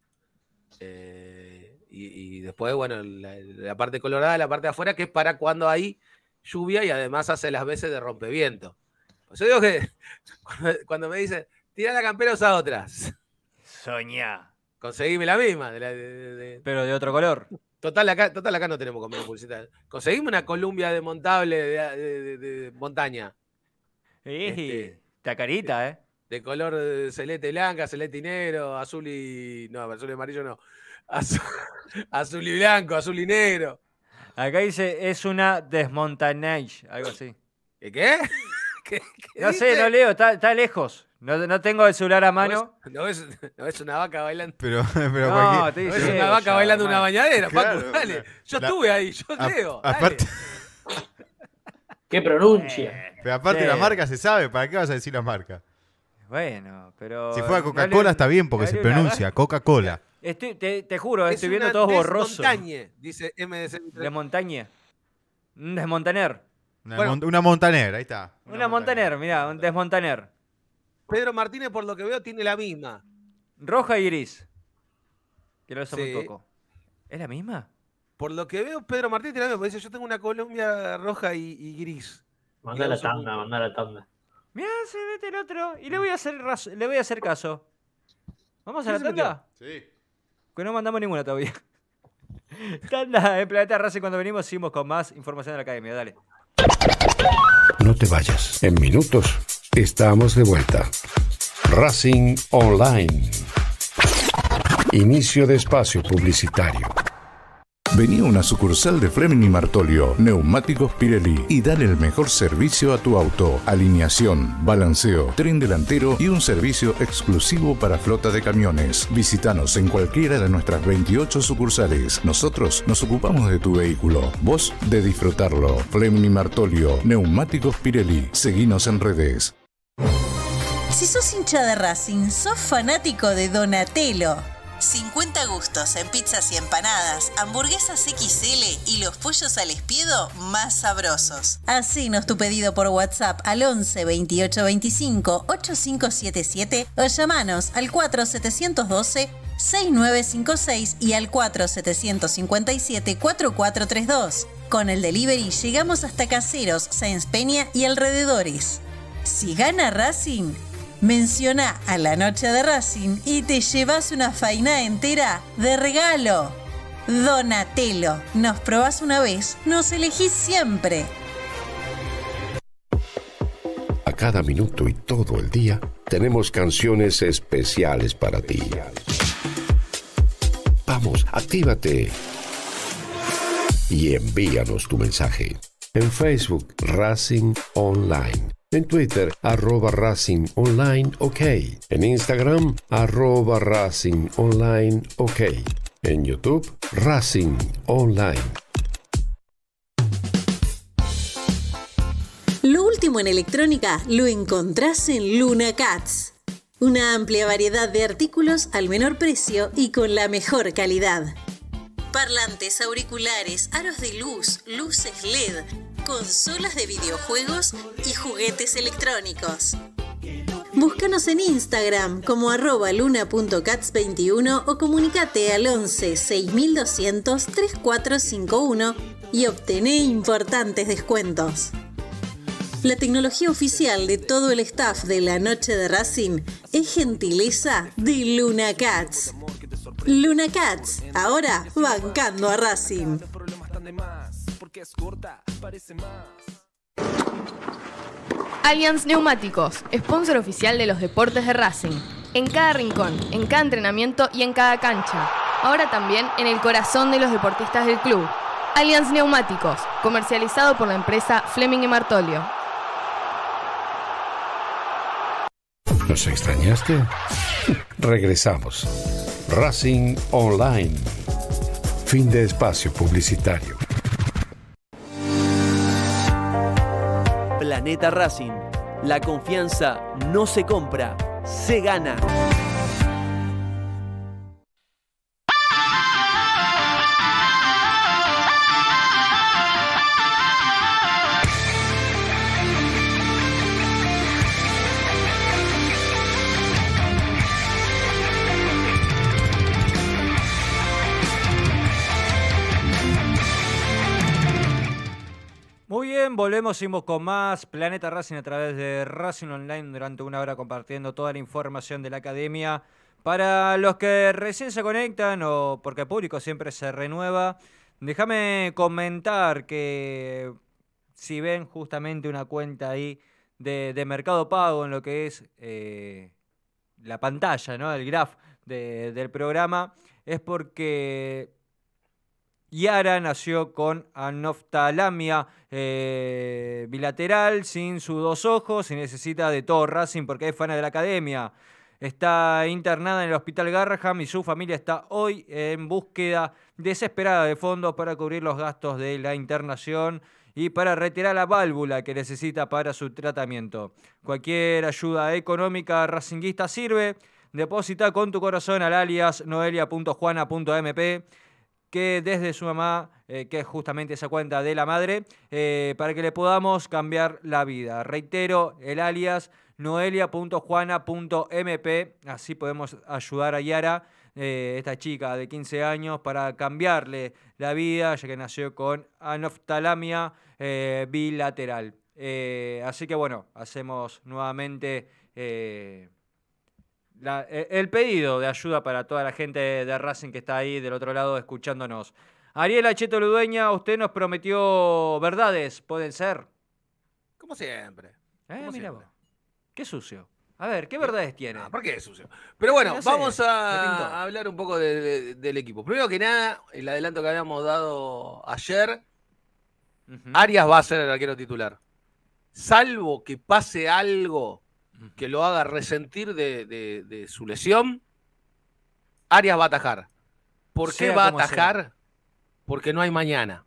Eh, y, y después, bueno, la, la parte colorada, la parte de afuera, que es para cuando hay lluvia y además hace las veces de rompeviento. Pues yo digo que [LAUGHS] cuando, cuando me dicen, tira la campera, usa otras. Soñá. Conseguime la misma. de la- de- de- de- Pero de otro color. Total, acá, total, acá no tenemos convenio publicitario. Conseguime una Columbia desmontable de, de- de- de montaña. Ey, Este- Está carita, ¿eh? De color eh, celeste blanca, celeste y negro, azul y. No, azul y amarillo no. [LAUGHS] Azul, azul y blanco, azul y negro. Acá dice, es una desmontanage, algo así. ¿Qué? ¿Qué? [LAUGHS] ¿Qué- qué No sé, no leo, está, está lejos. No, no tengo el celular a mano. No es, no es una vaca bailando. Pero, [LAUGHS] pero No, te No dice- es una vaca bailando una bañadera, Claro, Paco, dale. Yo la- estuve ahí, yo a- leo. dale. aparte, ¿Qué pronuncia? pero aparte Sí. la marca se sabe, ¿para qué vas a decir la marca? Bueno, pero... Si fuera Coca-Cola está bien porque se una- pronuncia Coca-Cola. Estoy, te, te juro, Es estoy viendo una todos borrosos. desmontañe, dice MDC. De montaña. Un desmontaner. Una, Bueno. mon- una montanera, ahí está. Una montaner, mira, un desmontaner. Pedro Martínez, por lo que veo, tiene la misma. Roja y gris. Que lo uso muy poco. ¿Es la misma? Por lo que veo, Pedro Martínez tiene la misma. porque Dice, yo tengo una Colombia roja y, y gris. Mandá la tanda, mandá la tanda. Mira, se mete el otro. Y le voy a hacer, le voy a hacer caso. ¿Vamos a la tanda? Sí. Que no mandamos ninguna todavía. [LAUGHS] tanda en Planeta Racing. Cuando venimos, seguimos con más información de la academia. Dale. No te vayas. En minutos estamos de vuelta. Racing Online. Inicio de espacio publicitario. Vení a una sucursal de Fleming Martolio, Neumáticos Pirelli y dale el mejor servicio a tu auto. Alineación, balanceo, tren delantero y un servicio exclusivo para flota de camiones. Visítanos en cualquiera de nuestras 28 sucursales. Nosotros nos ocupamos de tu vehículo, vos de disfrutarlo. Fleming Martolio, Neumáticos Pirelli. Seguinos en redes. Si sos hincha de Racing, sos fanático de Donatello. 50 gustos en pizzas y empanadas, hamburguesas XL y los pollos al espiedo más sabrosos. Hacenos tu pedido por WhatsApp al 11 28 25 8577 o llamanos al 4712 6956 y al 4757 4432. Con el delivery llegamos hasta Caseros, Sáenz Peña y alrededores. Si gana Racing, menciona a la noche de Racing y te llevas una faina entera de regalo. Donatello, nos probás una vez, nos elegís siempre. A cada minuto y todo el día tenemos canciones especiales para ti. Vamos, actívate. Y envíanos tu mensaje. En Facebook, Racing Online. En Twitter, arroba Racing Online OK. En Instagram, arroba Racing Online OK. En YouTube, Racing Online. Lo último en electrónica lo encontrás en Luna Cats. Una amplia variedad de artículos al menor precio y con la mejor calidad. Parlantes, auriculares, aros de luz, luces LED, consolas de videojuegos y juguetes electrónicos. Búscanos en Instagram como arroba luna.cats21 o comunicate al 11 6200 3451 y obtené importantes descuentos. La tecnología oficial de todo el staff de la noche de Racing es gentileza de Luna Cats. Luna Cats, ahora bancando a Racing. Allianz Neumáticos, sponsor oficial de los deportes de Racing. En cada rincón, en cada entrenamiento y en cada cancha. Ahora también en el corazón de los deportistas del club. Allianz Neumáticos, comercializado por la empresa Fleming y Martolio. ¿Nos extrañaste? Regresamos. Racing Online. Fin de espacio publicitario. Planeta Racing. La confianza no se compra, se gana. Bien, volvemos, con más Planeta Racing a través de Racing Online durante una hora compartiendo toda la información de la academia. Para los que recién se conectan o porque el público siempre se renueva, déjame comentar que si ven justamente una cuenta ahí de, de Mercado Pago en lo que es eh, la pantalla, ¿no? El graph de- del programa, es porque Yara nació con anoftalamia eh, bilateral, sin sus dos ojos y necesita de todo Racing porque es fan de la academia. Está internada en el Hospital Garraham y su familia está hoy en búsqueda desesperada de fondos para cubrir los gastos de la internación y para retirar la válvula que necesita para su tratamiento. Cualquier ayuda económica racinguista sirve. Deposita con tu corazón al alias noelia.juana.mp que desde su mamá, eh, que es justamente esa cuenta de la madre, eh, para que le podamos cambiar la vida. Reitero, el alias noelia.juana.mp, así podemos ayudar a Yara, eh, esta chica de 15 años, para cambiarle la vida, ya que nació con anoftalamia bilateral. Así que bueno, hacemos nuevamente... el pedido de ayuda para toda la gente de Racing que está ahí del otro lado escuchándonos. Ariel Acheto Ludueña, usted nos prometió verdades, ¿pueden ser? Como siempre. Eh, Como mira siempre. vos. Qué sucio. A ver, ¿qué verdades tiene? Ah, ¿Por qué es sucio? Pero bueno, No sé, vamos a, hablar un poco de- de- del equipo. Primero que nada, el adelanto que habíamos dado ayer. Arias va a ser el arquero titular. Salvo que pase algo que lo haga resentir de, su lesión, Arias va a atajar. ¿Por qué va a sea. Porque no hay mañana.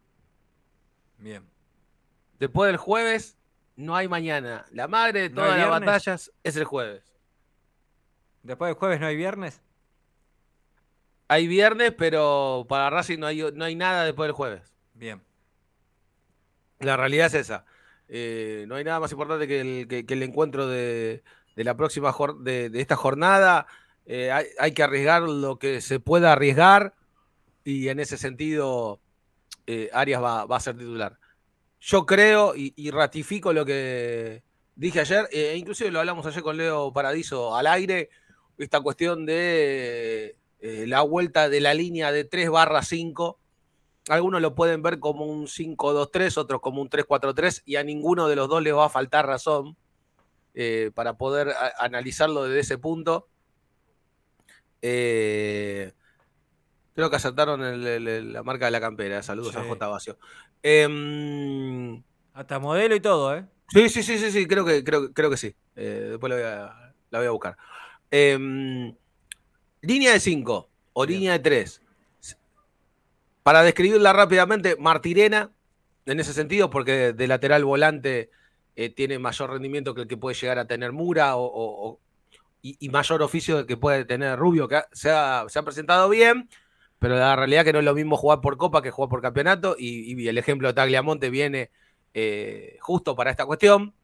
Bien. Después del jueves, no hay mañana. La madre de ¿No todas hay las batallas es el jueves. Después del jueves no hay viernes. Hay viernes, pero para Racing no hay, no hay nada después del jueves. Bien. La realidad es esa. Eh, no hay nada más importante que el, que- que el encuentro de, de la próxima de, de esta jornada. Eh, hay, hay que arriesgar lo que se pueda arriesgar y en ese sentido eh, Arias va, va a ser titular. Yo creo y, y ratifico lo que dije ayer, e inclusive lo hablamos ayer con Leo Paradiso al aire, esta cuestión de eh, la vuelta de la línea de 3 barra 5 algunos lo pueden ver como un 5-2-3, otros como un 3-4-3, y a ninguno de los dos les va a faltar razón eh, para poder analizarlo desde ese punto. Eh, creo que acertaron el- el- la marca de la campera. Saludos a. J. Bacio. Em, Hasta modelo y todo, ¿eh? Sí, sí, sí, sí, sí, creo que, creo, creo que sí. Eh, después la voy a, la voy a buscar. Em, línea de 5 o Bien. línea de 3. Para describirla rápidamente, Martirena, en ese sentido, porque de, de lateral volante eh, tiene mayor rendimiento que el que puede llegar a tener Mura o, o- o- y, y mayor oficio que puede tener Rubio, que ha- se, ha, se ha presentado bien, pero la realidad que no es lo mismo jugar por Copa que jugar por Campeonato, y, y el ejemplo de Tagliamonte viene eh, justo para esta cuestión.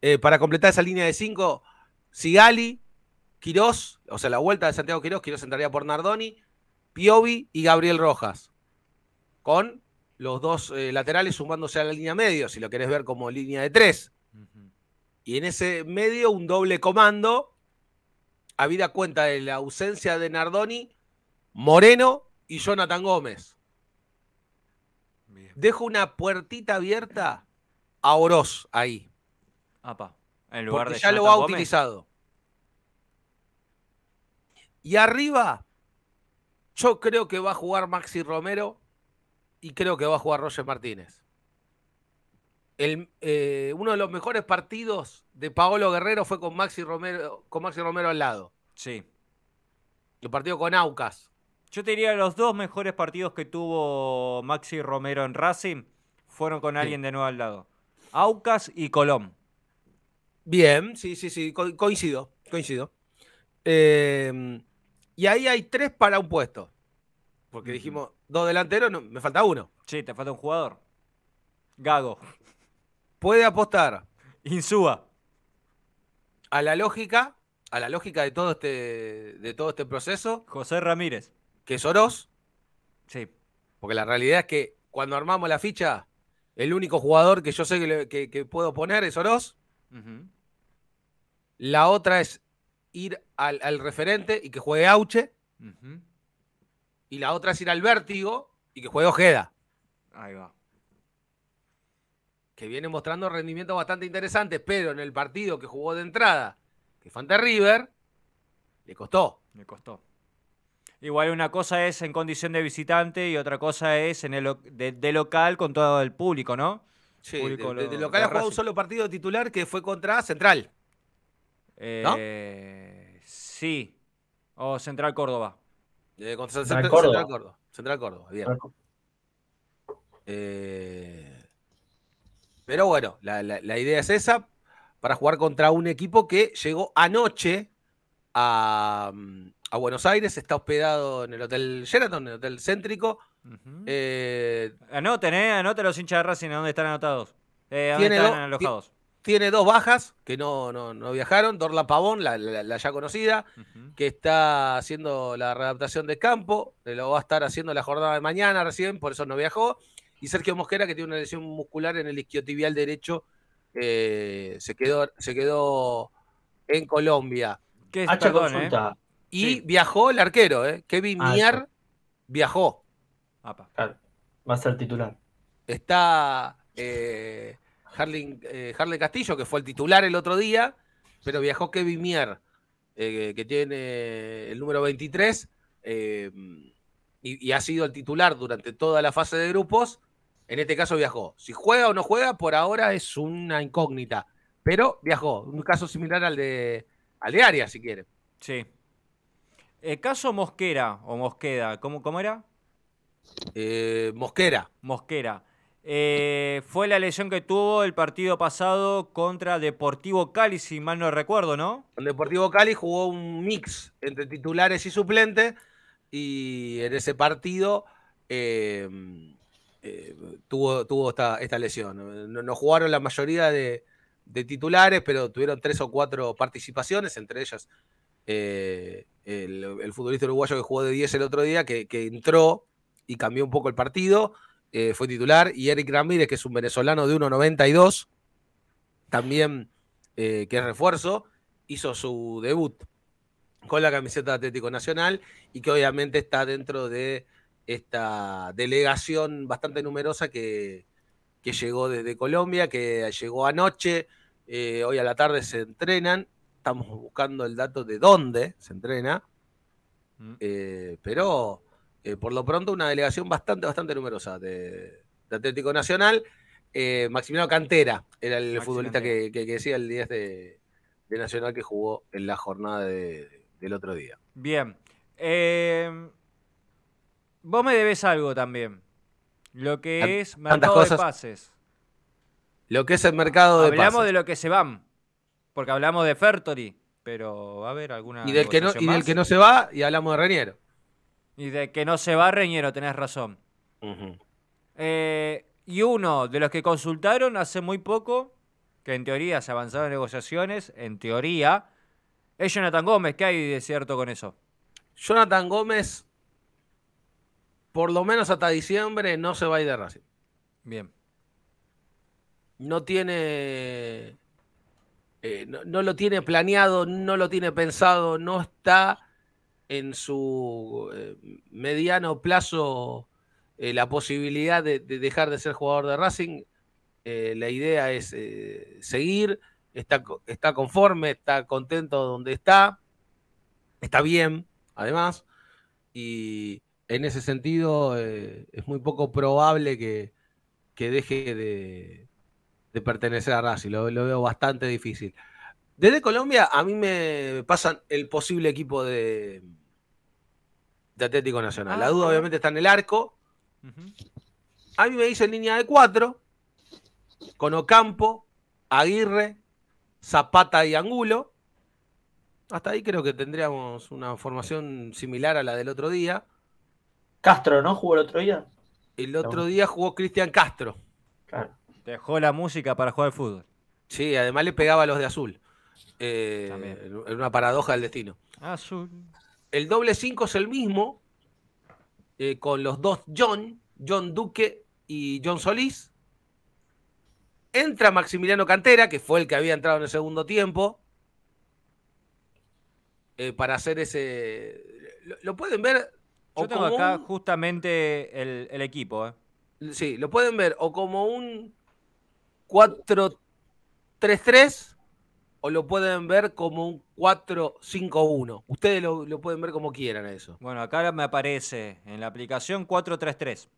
Eh, para completar esa línea de 5, Sigali, Quirós, o sea, la vuelta de Santiago Quirós, Quirós entraría por Nardoni, Piovi y Gabriel Rojas. Con los dos eh, laterales sumándose a la línea medio, si lo querés ver como línea de 3. Ujú. Y en ese medio un doble comando, habida cuenta de la ausencia de Nardoni, Moreno y Jonathan Gómez. Bien. Dejo una puertita abierta a Oroz ahí. Apa. En lugar porque de ya lo ha Gómez. utilizado. Y arriba, yo creo que va a jugar Maxi Romero y creo que va a jugar Roger Martínez. El, eh, uno de los mejores partidos de Paolo Guerrero fue con Maxi Romero, con Maxi Romero al lado. Sí. El partido con Aucas. Yo te diría los dos mejores partidos que tuvo Maxi Romero en Racing fueron con alguien de nuevo al lado. Aucas y Colón. Bien, sí, sí, sí, co- coincido, coincido. Eh, y ahí hay tres para un puesto. Porque dijimos, dos delanteros, no, me falta uno. Sí, te falta un jugador. Gago. Puede apostar Insúa. a la lógica, a la lógica de todo este, de todo este proceso, José Ramírez. Que es Oroz, Sí. porque la realidad es que cuando armamos la ficha, el único jugador que yo sé que, le- que- que puedo poner es Oroz. La otra es ir al, al referente y que juegue Auche. Y la otra es ir al vértigo y que juegue Ojeda. Ahí va. que viene mostrando rendimientos bastante interesantes, pero en el partido que jugó de entrada, que fue ante River, le costó. Le costó. Igual una cosa es en condición de visitante y otra cosa es en el de, local con todo el público, ¿no? Sí, de, local ha jugado un solo partido de titular que fue contra Central. Eh, Sí. O Central Córdoba. Eh, contra Central, Córdoba. Central Córdoba. bien. Eh, pero bueno, la, idea es esa, para jugar contra un equipo que llegó anoche a, Buenos Aires, está hospedado en el Hotel Sheraton, en el Hotel Céntrico. Eh, anoten, eh, anoten los hinchas de Racing, ¿dónde están anotados? Eh, ¿Dónde están alojados? Tiene dos bajas que no, no, viajaron. Dorla Pavón, la, ya conocida, que está haciendo la readaptación de campo, lo va a estar haciendo la jornada de mañana recién, por eso no viajó. Y Sergio Mosquera, que tiene una lesión muscular en el isquiotibial derecho, eh, se, quedó, se quedó en Colombia. ¿Qué es, ¿eh? Y viajó el arquero, ¿eh? Kevin ah, Mier viajó. va a ser titular. Está eh, eh, Harley, Castillo, que fue el titular el otro día, pero viajó Kevin Mier, que tiene el número 23, y, ha sido el titular durante toda la fase de grupos en este caso viajó. Si juega o no juega, por ahora es una incógnita. Pero viajó. Un caso similar al de, al de Arias, si quiere. Sí. El eh, caso Mosquera o Mosqueda, ¿cómo, cómo era? Eh, Mosquera. Mosquera. Eh, fue la lesión que tuvo el partido pasado contra Deportivo Cali, si mal no recuerdo, ¿no? Deportivo Cali jugó un mix entre titulares y suplentes y en ese partido eh, tuvo, tuvo esta, lesión. No, jugaron la mayoría de, titulares, pero tuvieron tres o cuatro participaciones, entre ellas eh, el, futbolista uruguayo que jugó de 10 el otro día, que, entró y cambió un poco el partido, eh, fue titular, y Eric Ramírez, que es un venezolano de 1.92, también que es refuerzo, hizo su debut con la camiseta de Atlético Nacional y que obviamente está dentro de esta delegación bastante numerosa que, llegó desde Colombia, que llegó anoche, eh, hoy a la tarde se entrenan, estamos buscando el dato de dónde se entrena, mm. eh, pero eh, por lo pronto una delegación bastante, bastante numerosa de, Atlético Nacional. Maximiliano Cantera era el futbolista que, decía el 10 de, Nacional que jugó en la jornada del otro día. Bien. Vos me debes algo también. Lo que es mercado de pases. Lo que es el mercado de Hablamos de lo que se van. Porque hablamos de Fertory. Pero va a haber alguna. Y del, que no, y del que no se va, y hablamos de Reñero. Y de que no se va Reñero, tenés razón. Eh, y uno de los que consultaron hace muy poco, que en teoría se avanzaron negociaciones, en teoría, es Jonathan Gómez. ¿Qué hay de cierto con eso? Jonathan Gómez por lo menos hasta diciembre no se va a ir de Racing. Bien. No tiene. Eh, no, lo tiene planeado, no lo tiene pensado, no está en su eh, mediano plazo eh, la posibilidad de, dejar de ser jugador de Racing. la idea es seguir, está, está conforme, está contento donde está, está bien, además, y, en ese sentido es muy poco probable que, deje de, pertenecer a Racing. Lo, veo bastante difícil. Desde Colombia a mí me pasan el posible equipo de, de Atlético Nacional. la ah, duda obviamente está en el arco. A mí me dicen línea de cuatro, con Ocampo, Aguirre, Zapata y Angulo. Hasta ahí creo que tendríamos una formación similar a la del otro día. Castro, ¿no? ¿Jugó el otro día? El otro día jugó Cristian Castro. Claro. Dejó la música para jugar al fútbol. Sí, además le pegaba a los de azul. Eh, en una paradoja del destino. Azul. El doble 5 es el mismo, eh, con los dos John, John Duque y John Solís. Entra Maximiliano Cantera, que fue el que había entrado en el segundo tiempo, eh, para hacer ese... lo, pueden ver yo tengo acá justamente el, equipo. ¿eh? Sí, lo pueden ver o como un 4-3-3 o lo pueden ver como un 4-5-1. Ustedes lo, lo pueden ver como quieran eso. Bueno, acá me aparece en la aplicación 433.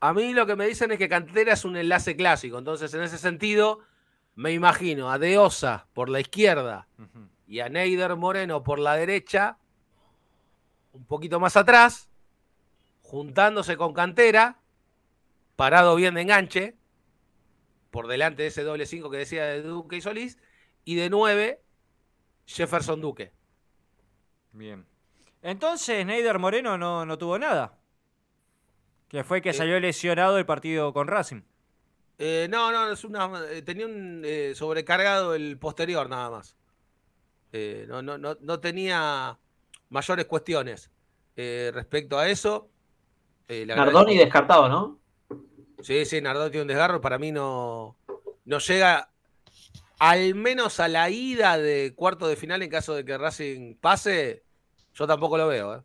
A mí lo que me dicen es que Cantera es un enlace clásico. Entonces, en ese sentido, me imagino a Deosa por la izquierda Ujú. y a Neider Moreno por la derecha, un poquito más atrás, juntándose con Cantera, parado bien de enganche, por delante de ese doble 5 que decía de Duque y Solís, y de 9, Jefferson Duque. Bien. Entonces, Neider Moreno no, no tuvo nada. Que fue que Eh. salió lesionado el partido con Racing. Eh, no, no, es una, eh, tenía un eh, sobrecargado el posterior nada más. Eh, no, no, no, no tenía mayores cuestiones eh, respecto a eso. Eh, Nardoni agradezco- descartado, ¿no? Sí, sí, Nardoni tiene un desgarro. Para mí no, no llega al menos a la ida de cuarto de final en caso de que Racing pase. Yo tampoco lo veo. ¿eh?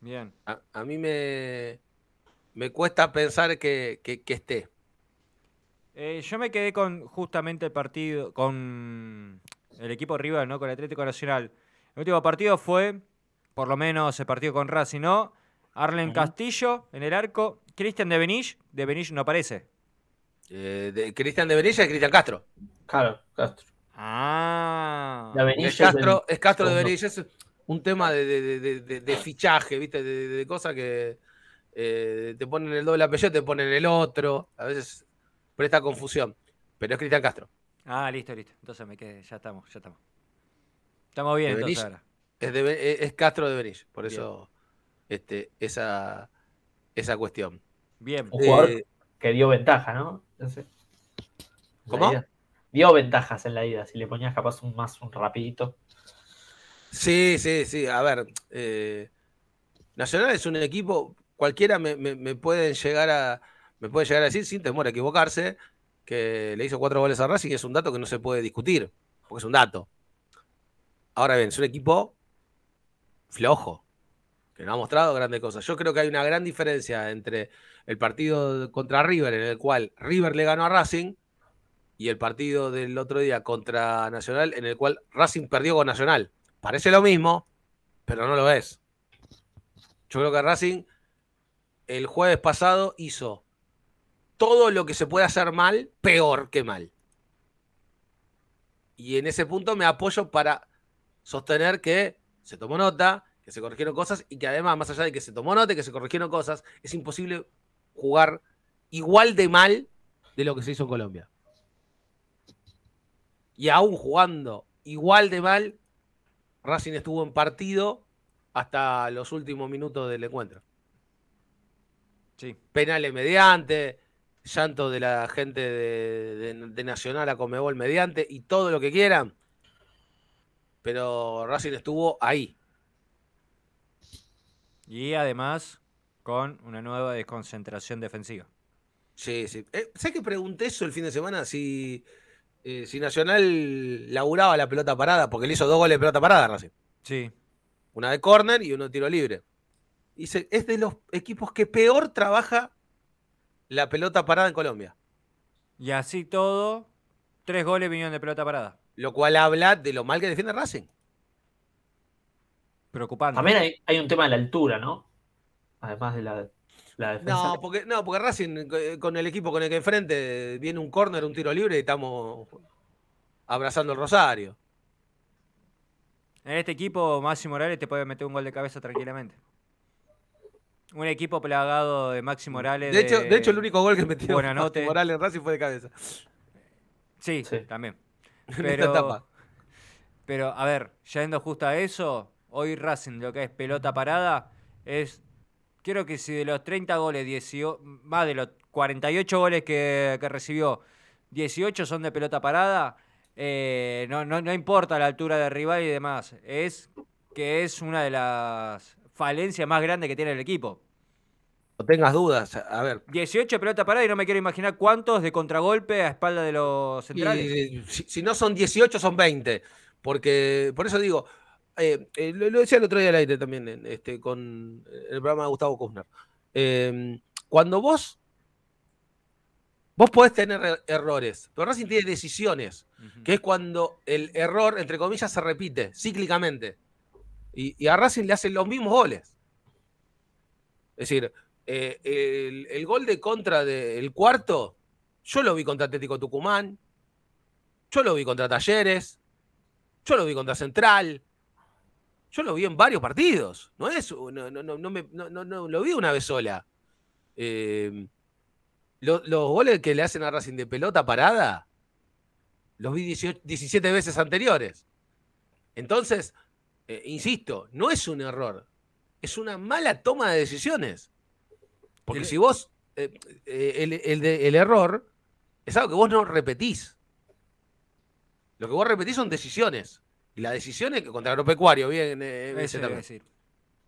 Bien. A, a mí me, me cuesta pensar que, que- que esté. Eh, yo me quedé con justamente el partido, con el equipo rival, ¿no? Con el Atlético Nacional. El último partido fue, por lo menos el partido con Racing, ¿no? Arlen. Castillo en el arco. Cristian de Benich. De Benich no aparece. Eh, de Cristian de y Cristian Castro. Claro, Castro. Ah. Es Castro, el es Castro de. Es un tema de, de- de- de- de fichaje, ¿viste? De, de- de cosas que eh, te ponen el doble apellido, te ponen el otro. A veces presta confusión. Pero es Cristian Castro. Ah, listo, listo. Entonces me quedé, ya estamos, ya estamos. Estamos bien De entonces Benich. ahora. Es, de Be- es- es Castro de Benilla. Por Bien. eso este, esa, esa cuestión. Bien. Un jugador Eh, que dio ventaja, ¿no? ¿Cómo? Dio ventajas en la ida. Si le ponías capaz un más un rapidito. Sí, sí, sí. A ver, eh, Nacional es un equipo, cualquiera me, me- me pueden llegar a, me puede llegar a decir, sin temor a equivocarse, que le hizo cuatro goles a Racing y es un dato que no se puede discutir, porque es un dato. Ahora bien, es un equipo flojo, que no ha mostrado grandes cosas. Yo creo que hay una gran diferencia entre el partido contra River, en el cual River le ganó a Racing, y el partido del otro día contra Nacional, en el cual Racing perdió con Nacional. Parece lo mismo, pero no lo es. Yo creo que Racing el jueves pasado hizo todo lo que se puede hacer mal, peor que mal. Y en ese punto me apoyo para sostener que se tomó nota, que se corrigieron cosas y que además, más allá de que se tomó nota y que se corrigieron cosas, es imposible jugar igual de mal de lo que se hizo en Colombia. Y aún jugando igual de mal, Racing estuvo en partido hasta los últimos minutos del encuentro. Sí. Penales mediante, llanto de la gente de, de- de Nacional a Comebol mediante y todo lo que quieran. Pero Racing estuvo ahí. Y además con una nueva desconcentración defensiva. Sí, sí. Eh, ¿Sabes que pregunté eso el fin de semana? Si, eh, si Nacional laburaba la pelota parada, porque le hizo dos goles de pelota parada Racing. Sí. Una de córner y uno de tiro libre. Dice, es de los equipos que peor trabaja la pelota parada en Colombia. Y así todo, tres goles vinieron de pelota parada. Lo cual habla de lo mal que defiende Racing. Preocupante. También hay, hay un tema de la altura, ¿no? Además de la, la defensa. No, porque, no, porque Racing con el equipo con el que enfrente viene un córner, un tiro libre y estamos abrazando el Rosario. En este equipo, Maxi Morales te puede meter un gol de cabeza tranquilamente. Un equipo plagado de Maxi Morales. De hecho, de hecho el único gol que metió Buenanote. Maxi Morales en Racing fue de cabeza. Sí, Sí. también. [LAUGHS] En esta Pero, etapa. pero, a ver, yendo justo a eso, hoy Racing, lo que es pelota parada, es. Creo que si de los 30 goles, 18, más de los 48 goles que, que recibió, 18 son de pelota parada, eh, no, no, no importa la altura del rival y demás. Es que es una de las falencias más grandes que tiene el equipo. No tengas dudas. A ver. 18 de pelota parada y no me quiero imaginar cuántos de contragolpe a espalda de los centrales. Y, si, si no son 18, son 20. Porque, por eso digo, eh, eh, lo, lo decía el otro día al aire también, en, este, con el programa de Gustavo Kuzner. Eh, cuando vos Vos podés tener er- errores, pero Racing tiene decisiones, que es cuando el error, entre comillas, se repite cíclicamente. Y, y a Racing le hacen los mismos goles. Es decir, eh, el, el gol de contra del cuarto, yo lo vi contra Atlético Tucumán, yo lo vi contra Talleres, yo lo vi contra Central, yo lo vi en varios partidos. No es, no, no, no, no me- no- no- lo vi una vez sola. Eh, lo- los goles que le hacen a Racing de pelota parada, los vi 18 17 veces anteriores. Entonces, eh, insisto, no es un error, es una mala toma de decisiones. Porque El- si vos, eh, el, el el error es algo que vos no repetís. Lo que vos repetís son decisiones. Y las decisiones que contra Agropecuario, bien, eh, ese también. decir.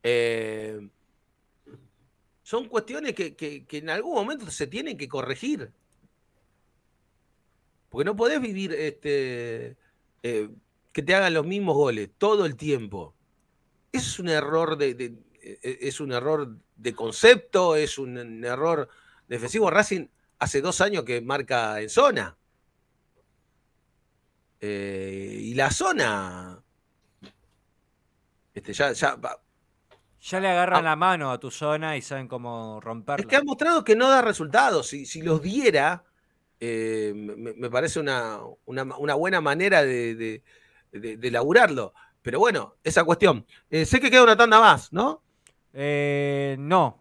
Eh, son cuestiones que, que- que en algún momento se tienen que corregir. Porque no podés vivir este, eh, que te hagan los mismos goles todo el tiempo. Eso es un error de, de- eh, es un error de concepto, es un error defensivo. Racing hace dos años que marca en zona. Eh, y la zona. Este, ya, ya va- Ya le agarran la mano a tu zona y saben cómo romperla. Ah. Es que ha mostrado que no da resultados. Si, si los diera, eh, me, me parece una, una- una buena manera de, de, de- de laburarlo. Pero bueno, esa cuestión. Eh, sé que queda una tanda más, ¿no? Eh, no.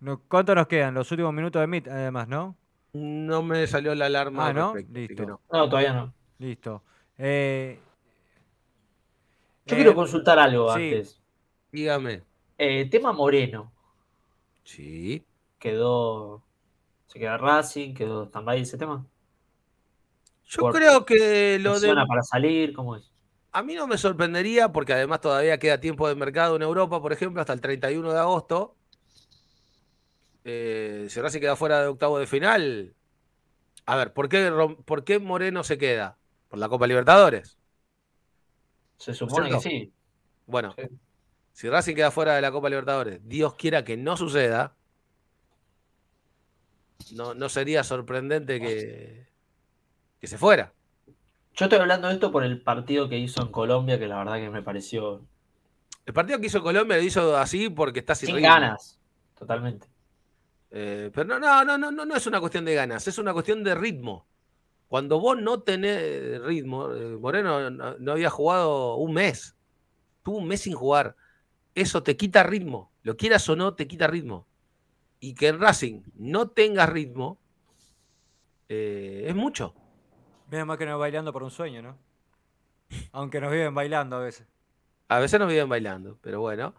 No, ¿Cuánto nos quedan? Los últimos minutos de Meet, además, ¿no? No me salió la alarma. Ah, ¿no? respecto, Listo. no. No, todavía no. Listo. Eh, Yo eh, quiero consultar algo sí. antes. Dígame. Eh, tema Moreno. Sí. Quedó. Se queda Racing, quedó stand-by ese tema. Yo Por- creo que lo de. ¿Funciona para salir? ¿Cómo es? A mí no me sorprendería, porque además todavía queda tiempo de mercado en Europa, por ejemplo, hasta el 31 de agosto. Eh, si Racing queda fuera de octavo de final. A ver, ¿por qué, ¿por qué Moreno se queda? ¿Por la Copa Libertadores? Se supone que sí. Bueno, Sí. si Racing queda fuera de la Copa Libertadores, Dios quiera que no suceda, no, no sería sorprendente que, que se fuera. Yo estoy hablando de esto por el partido que hizo en Colombia, que la verdad que me pareció El partido que hizo Colombia lo hizo así porque está sin, sin ritmo. ganas. Totalmente. Eh, pero no, no, no, no, no, no es una cuestión de ganas, es una cuestión de ritmo. Cuando vos no tenés ritmo, eh, Moreno no, no había jugado un mes, tuvo un mes sin jugar. Eso te quita ritmo, lo quieras o no, te quita ritmo. Y que en Racing no tengas ritmo, eh, es mucho. Menos mal que no bailando por un sueño, ¿no? Aunque nos viven bailando a veces. A veces nos viven bailando, pero bueno,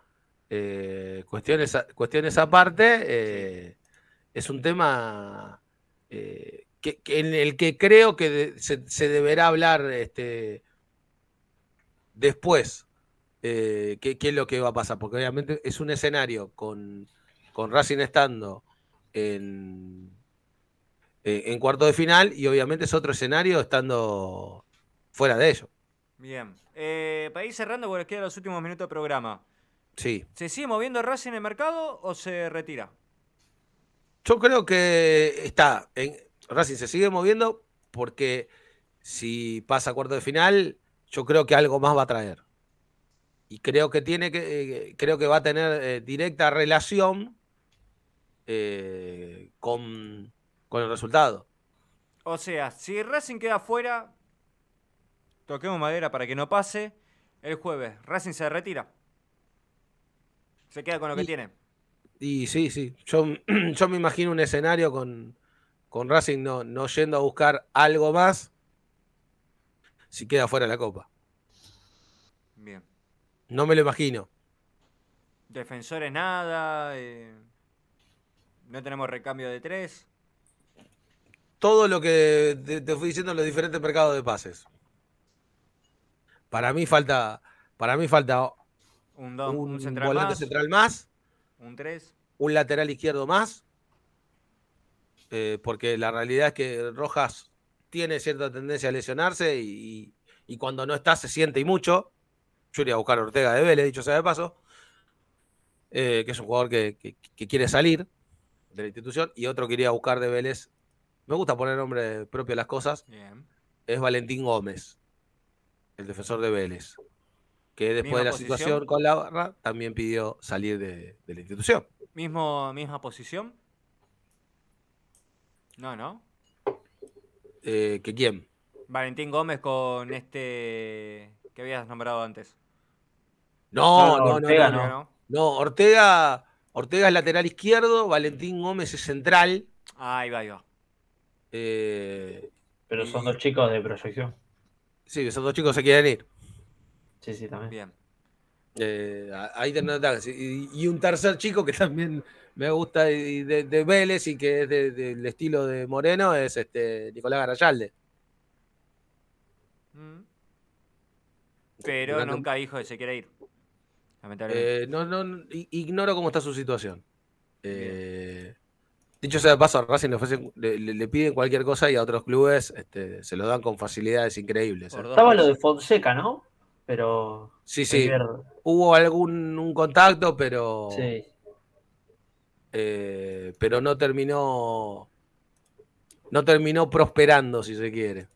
eh, cuestiones, cuestiones aparte, eh, es un tema que, que en el que creo que de- se, se deberá hablar este, después, eh, qué, qué es lo que va a pasar, porque obviamente es un escenario con, con Racing estando en, eh, en cuarto de final y obviamente es otro escenario estando fuera de ello. Bien. Eh, para ir cerrando, porque quedan los últimos minutos de programa. Sí. ¿Se sigue moviendo Racing en el mercado o se retira? Yo creo que está. En, Racing se sigue moviendo porque si pasa a cuarto de final, yo creo que algo más va a traer. Y creo que tiene que, eh, creo que va a tener eh, directa relación eh, con, con el resultado. O sea, si Racing queda fuera, toquemos madera para que no pase, el jueves Racing se retira. Se queda con lo que tiene. Y sí, sí. Yo, [CLEARS THROAT] yo me imagino un escenario con, con Racing no, no yendo a buscar algo más si queda fuera la copa. Bien. No me lo imagino. Defensores nada. eh, no tenemos recambio de tres. todo lo que te, te fui diciendo en los diferentes mercados de pases. Para mí falta, para mí falta Un, dos, un, un, central volante más. central más, Un tres. un lateral izquierdo más, eh, porque la realidad es que Rojas tiene cierta tendencia a lesionarse y, y cuando no está se siente y mucho. Yo iría a buscar a Ortega de Vélez, dicho sea de paso, eh, que es un jugador que, que- que quiere salir de la institución, y otro que iría a buscar de Vélez me gusta poner nombre propio a las cosas, Bien. es Valentín Gómez, el defensor de Vélez, que después de la posición. situación con la barra también pidió salir de, de la institución. Mismo, misma posición. No, no. Eh, ¿Que quién? Valentín Gómez con este que habías nombrado antes. No, No, no, no, Ortega no, no. no. No, Ortega, Ortega es lateral izquierdo, Valentín Gómez es central. Ah, ahí va, ahí va. eh, Pero son dos chicos de proyección. sí, esos dos chicos se quieren ir. Sí, sí, también. Bien. Eh, ahí tenés y, y un tercer chico que también me gusta de, de Vélez y que es de- del estilo de Moreno es este Nicolás Garayalde. Mm. Pero Durante un- nunca dijo que se quiere ir. Lamentablemente. Eh, no, no, ignoro cómo está su situación. Eh, dicho sea de paso, a Racing le, ofrecen- le, le- le piden cualquier cosa y a otros clubes este, se lo dan con facilidades increíbles. ¿eh? Estaba lo de Fonseca, ¿no? Pero. Sí, sí, ayer- hubo algún un contacto, pero, Sí. Eh, pero no terminó, no terminó prosperando, si se quiere.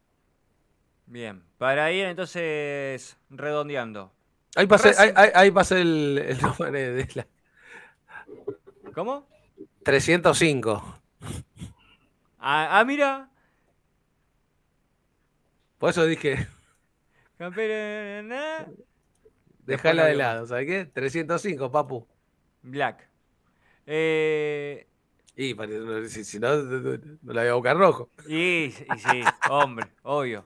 Bien. Para ir entonces redondeando. Ahí pasé, ahí, ahí- ahí pasé el, el número de la ¿Cómo? 305. Ah, ah, mira. Por eso dije, Campeón. dejala de lado, ¿sabes qué? 305, papu. Black. Eh, Y si, si no, no, la voy a buscar rojo. y, y sí, hombre, obvio.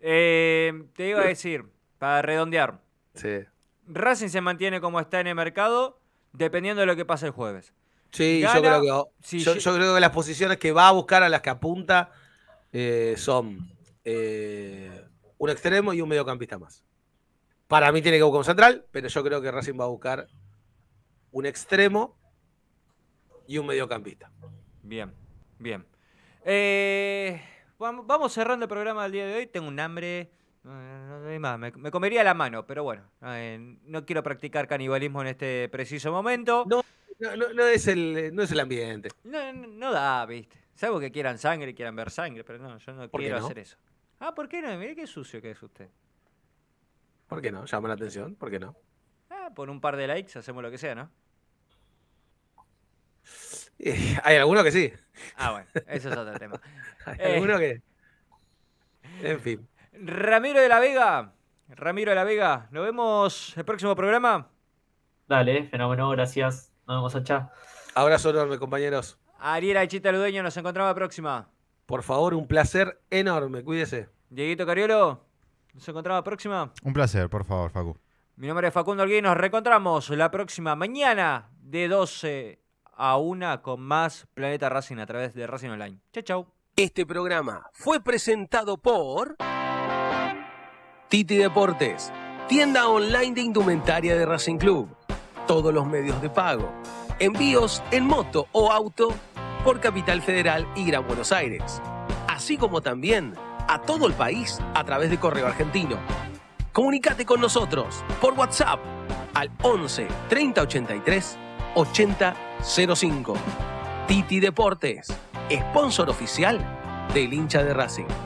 Eh, te iba a decir, para redondear, Sí. Racing se mantiene como está en el mercado dependiendo de lo que pase el jueves. Sí, yo creo que si yo, lle- yo creo que las posiciones que va a buscar a las que apunta eh, son eh, un extremo y un mediocampista más. Para mí tiene que buscar un central, pero yo creo que Racing va a buscar un extremo y un mediocampista. Bien, bien. Eh, vam- vamos cerrando el programa del día de hoy. Tengo un hambre. No, hay más. Me, me comería la mano, pero bueno. eh, no quiero practicar canibalismo en este preciso momento. No, no, no- es, el, no es el ambiente. No, no, no da, viste. Salvo que quieran sangre, quieran ver sangre, pero no, yo no ¿Por qué quiero hacer eso. Ah, ¿por qué no? Mire qué sucio que es usted. ¿Por qué no? Llama la atención. ¿Por qué no? Ah, por un par de likes hacemos lo que sea, ¿no? Eh, [LAUGHS] Hay alguno que sí. Ah, bueno, eso es otro [LAUGHS] tema. Hay Eh. alguno que. En fin. Ramiro de la Vega. Ramiro de la Vega, nos vemos el próximo programa. Dale, fenómeno, gracias. Nos vemos allá. Abrazo enorme, compañeros. Ariela y Chita Ludeño, nos encontramos la próxima. Por favor, un placer enorme. Cuídese. Dieguito Cariolo, nos encontramos la próxima. Un placer, por favor, Facu. Mi nombre es Facundo Alguín, nos reencontramos la próxima mañana de 12 a 1 con más Planeta Racing a través de Racing Online. Chau, chau. Este programa fue presentado por Titi Deportes, tienda online de indumentaria de Racing Club. Todos los medios de pago. Envíos en moto o auto por Capital Federal y Gran Buenos Aires. Así como también a todo el país a través de Correo Argentino. Comunicate con nosotros por WhatsApp al 11 30 83 80 05. Titi Deportes, sponsor oficial del hincha de Racing.